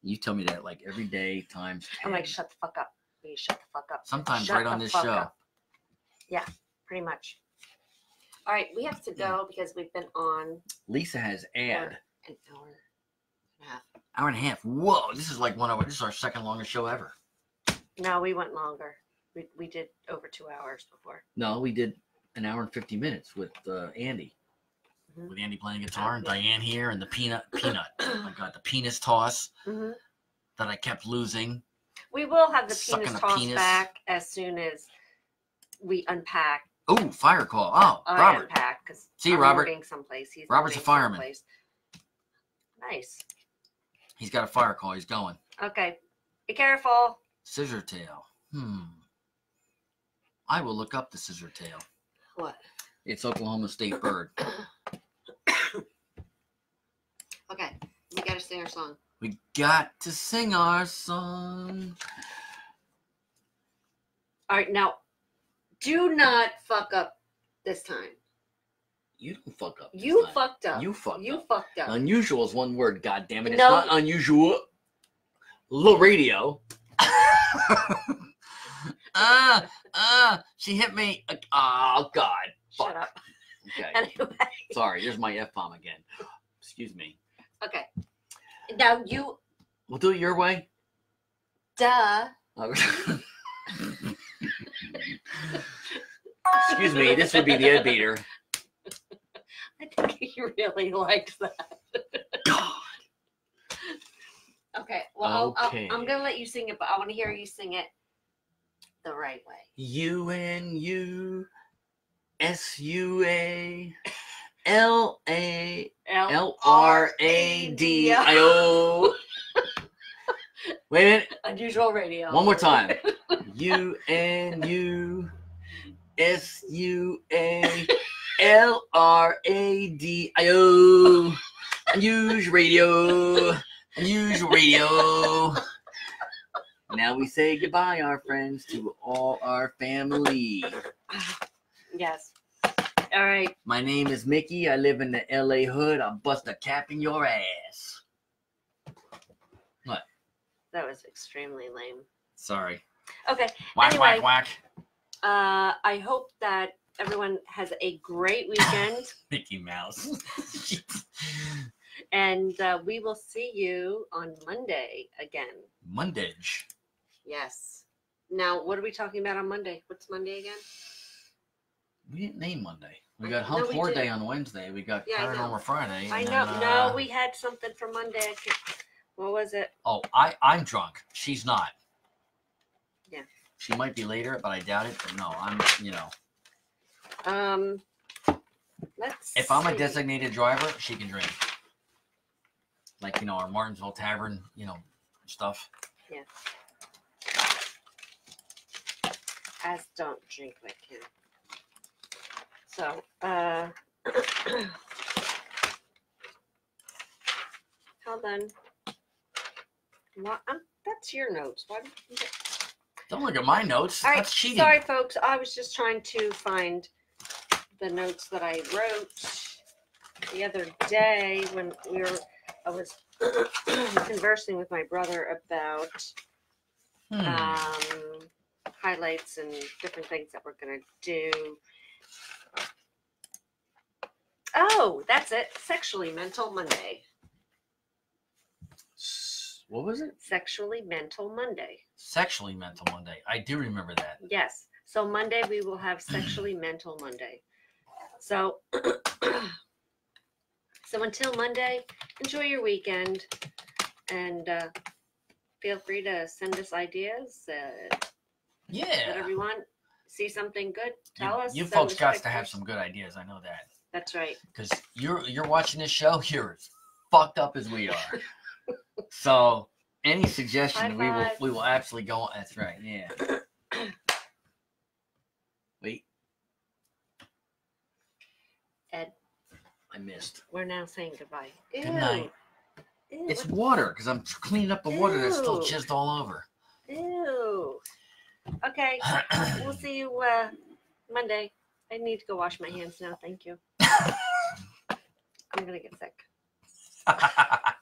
You tell me that like every day times 10. I'm like, shut the fuck up. Will you shut the fuck up? Sometimes shut right on this show. up. Pretty much. All right, we have to go because we've been on Lisa has ad. an hour and a half. Hour and a half. Whoa, this is like one of this is our second longest show ever. No, we went longer. We, we did over two hours before. No, we did an hour and 50 minutes with uh, Andy. Mhm. With Andy playing guitar and Diane here and the peanut, (coughs) peanut. oh my God, the penis toss hmm that I kept losing. We will have the penis toss penis. back as soon as we unpack. Oh, fire call. Oh, I Robert. unpack See I'm Robert. moving someplace. He's Robert's a fireman. someplace. Nice. He's got a fire call. He's going. Okay. Be careful. Scissor tail. Hmm. I will look up the scissor tail. What? It's Oklahoma State bird. (coughs) Okay. We got to sing our song. We got to sing our song. All right. Now, do not fuck up this time. You don't fuck up. You time. fucked up. You fucked You up. fucked up. Unusual is one word. God damn it! It's No. not unusual. Little radio. (laughs) Ah, ah! She hit me. Oh God! Shut up. Okay. (laughs) Anyway. Sorry. Here's my f bomb again. Excuse me. Okay. Now you, We'll do it your way. duh. (laughs) Excuse me. This would be the Ed beater. (laughs) I think he really liked that. God. (laughs) Okay. Well, I'll- I'll- Okay. I'm gonna let you sing it, but I want to hear you sing it the right way. U N U S U A L A L R A D I O. (laughs) Wait a minute. Unusual radio. One more time. (laughs) U N U S U A L R A D I O. Unusual radio. Unusual radio. Now we say goodbye, our friends, to all our family. Yes. All right. My name is Mickey. I live in the LA hood. I'll bust a cap in your ass. What? That was extremely lame. Sorry. Okay. Whack, Anyway. whack, whack. Uh, I hope that everyone has a great weekend, (laughs) Mickey Mouse. (laughs) and uh, we will see you on Monday again. Mundage. Yes. Now, what are we talking about on Monday? What's Monday again? We didn't name Monday. We got no, Hump did. Day on Wednesday. We got Yeah. Paranormal Friday. I know. then, no, uh, we had something for Monday. What was it? Oh, I I'm drunk. She's not. Yeah. She might be later, but I doubt it. But no, I'm. You know, Um, let's. if I'm a designated driver, she can drink. Like you know, our Martinsville Tavern, you know, stuff. Yeah. As don't drink like him. So, uh, (coughs) hold on. What? Um, that's your notes. Why? you Don't look at my notes. All right, That's cheating. sorry, folks. I was just trying to find the notes that I wrote the other day when we were. I was (coughs) conversing with my brother about Hmm. um, highlights and different things that we're gonna do. Oh, that's it. Sexually Mental Monday. S- What was it? Sexually Mental Monday. Sexually mental Monday. I do remember that. Yes. So Monday we will have Sexually (clears throat) Mental Monday. So, (clears throat) so until Monday, enjoy your weekend, and uh, feel free to send us ideas. Uh, Yeah. whatever you want. See something good? You, Tell us. you send folks us got to have pictures. some good ideas. I know that That's right. because you're you're watching this show. (laughs) You're as fucked up as we are. so any suggestion we will we will absolutely go. on. That's right. Yeah. (coughs) Wait. Ed. I missed. We're now saying goodbye. Good night. Ew, It's water because I'm cleaning up the water that's still Ew. jizzed all over. Ew. Okay. (coughs) We'll see you uh, Monday. I need to go wash my hands now. Thank you. (laughs) I'm gonna get sick. (laughs)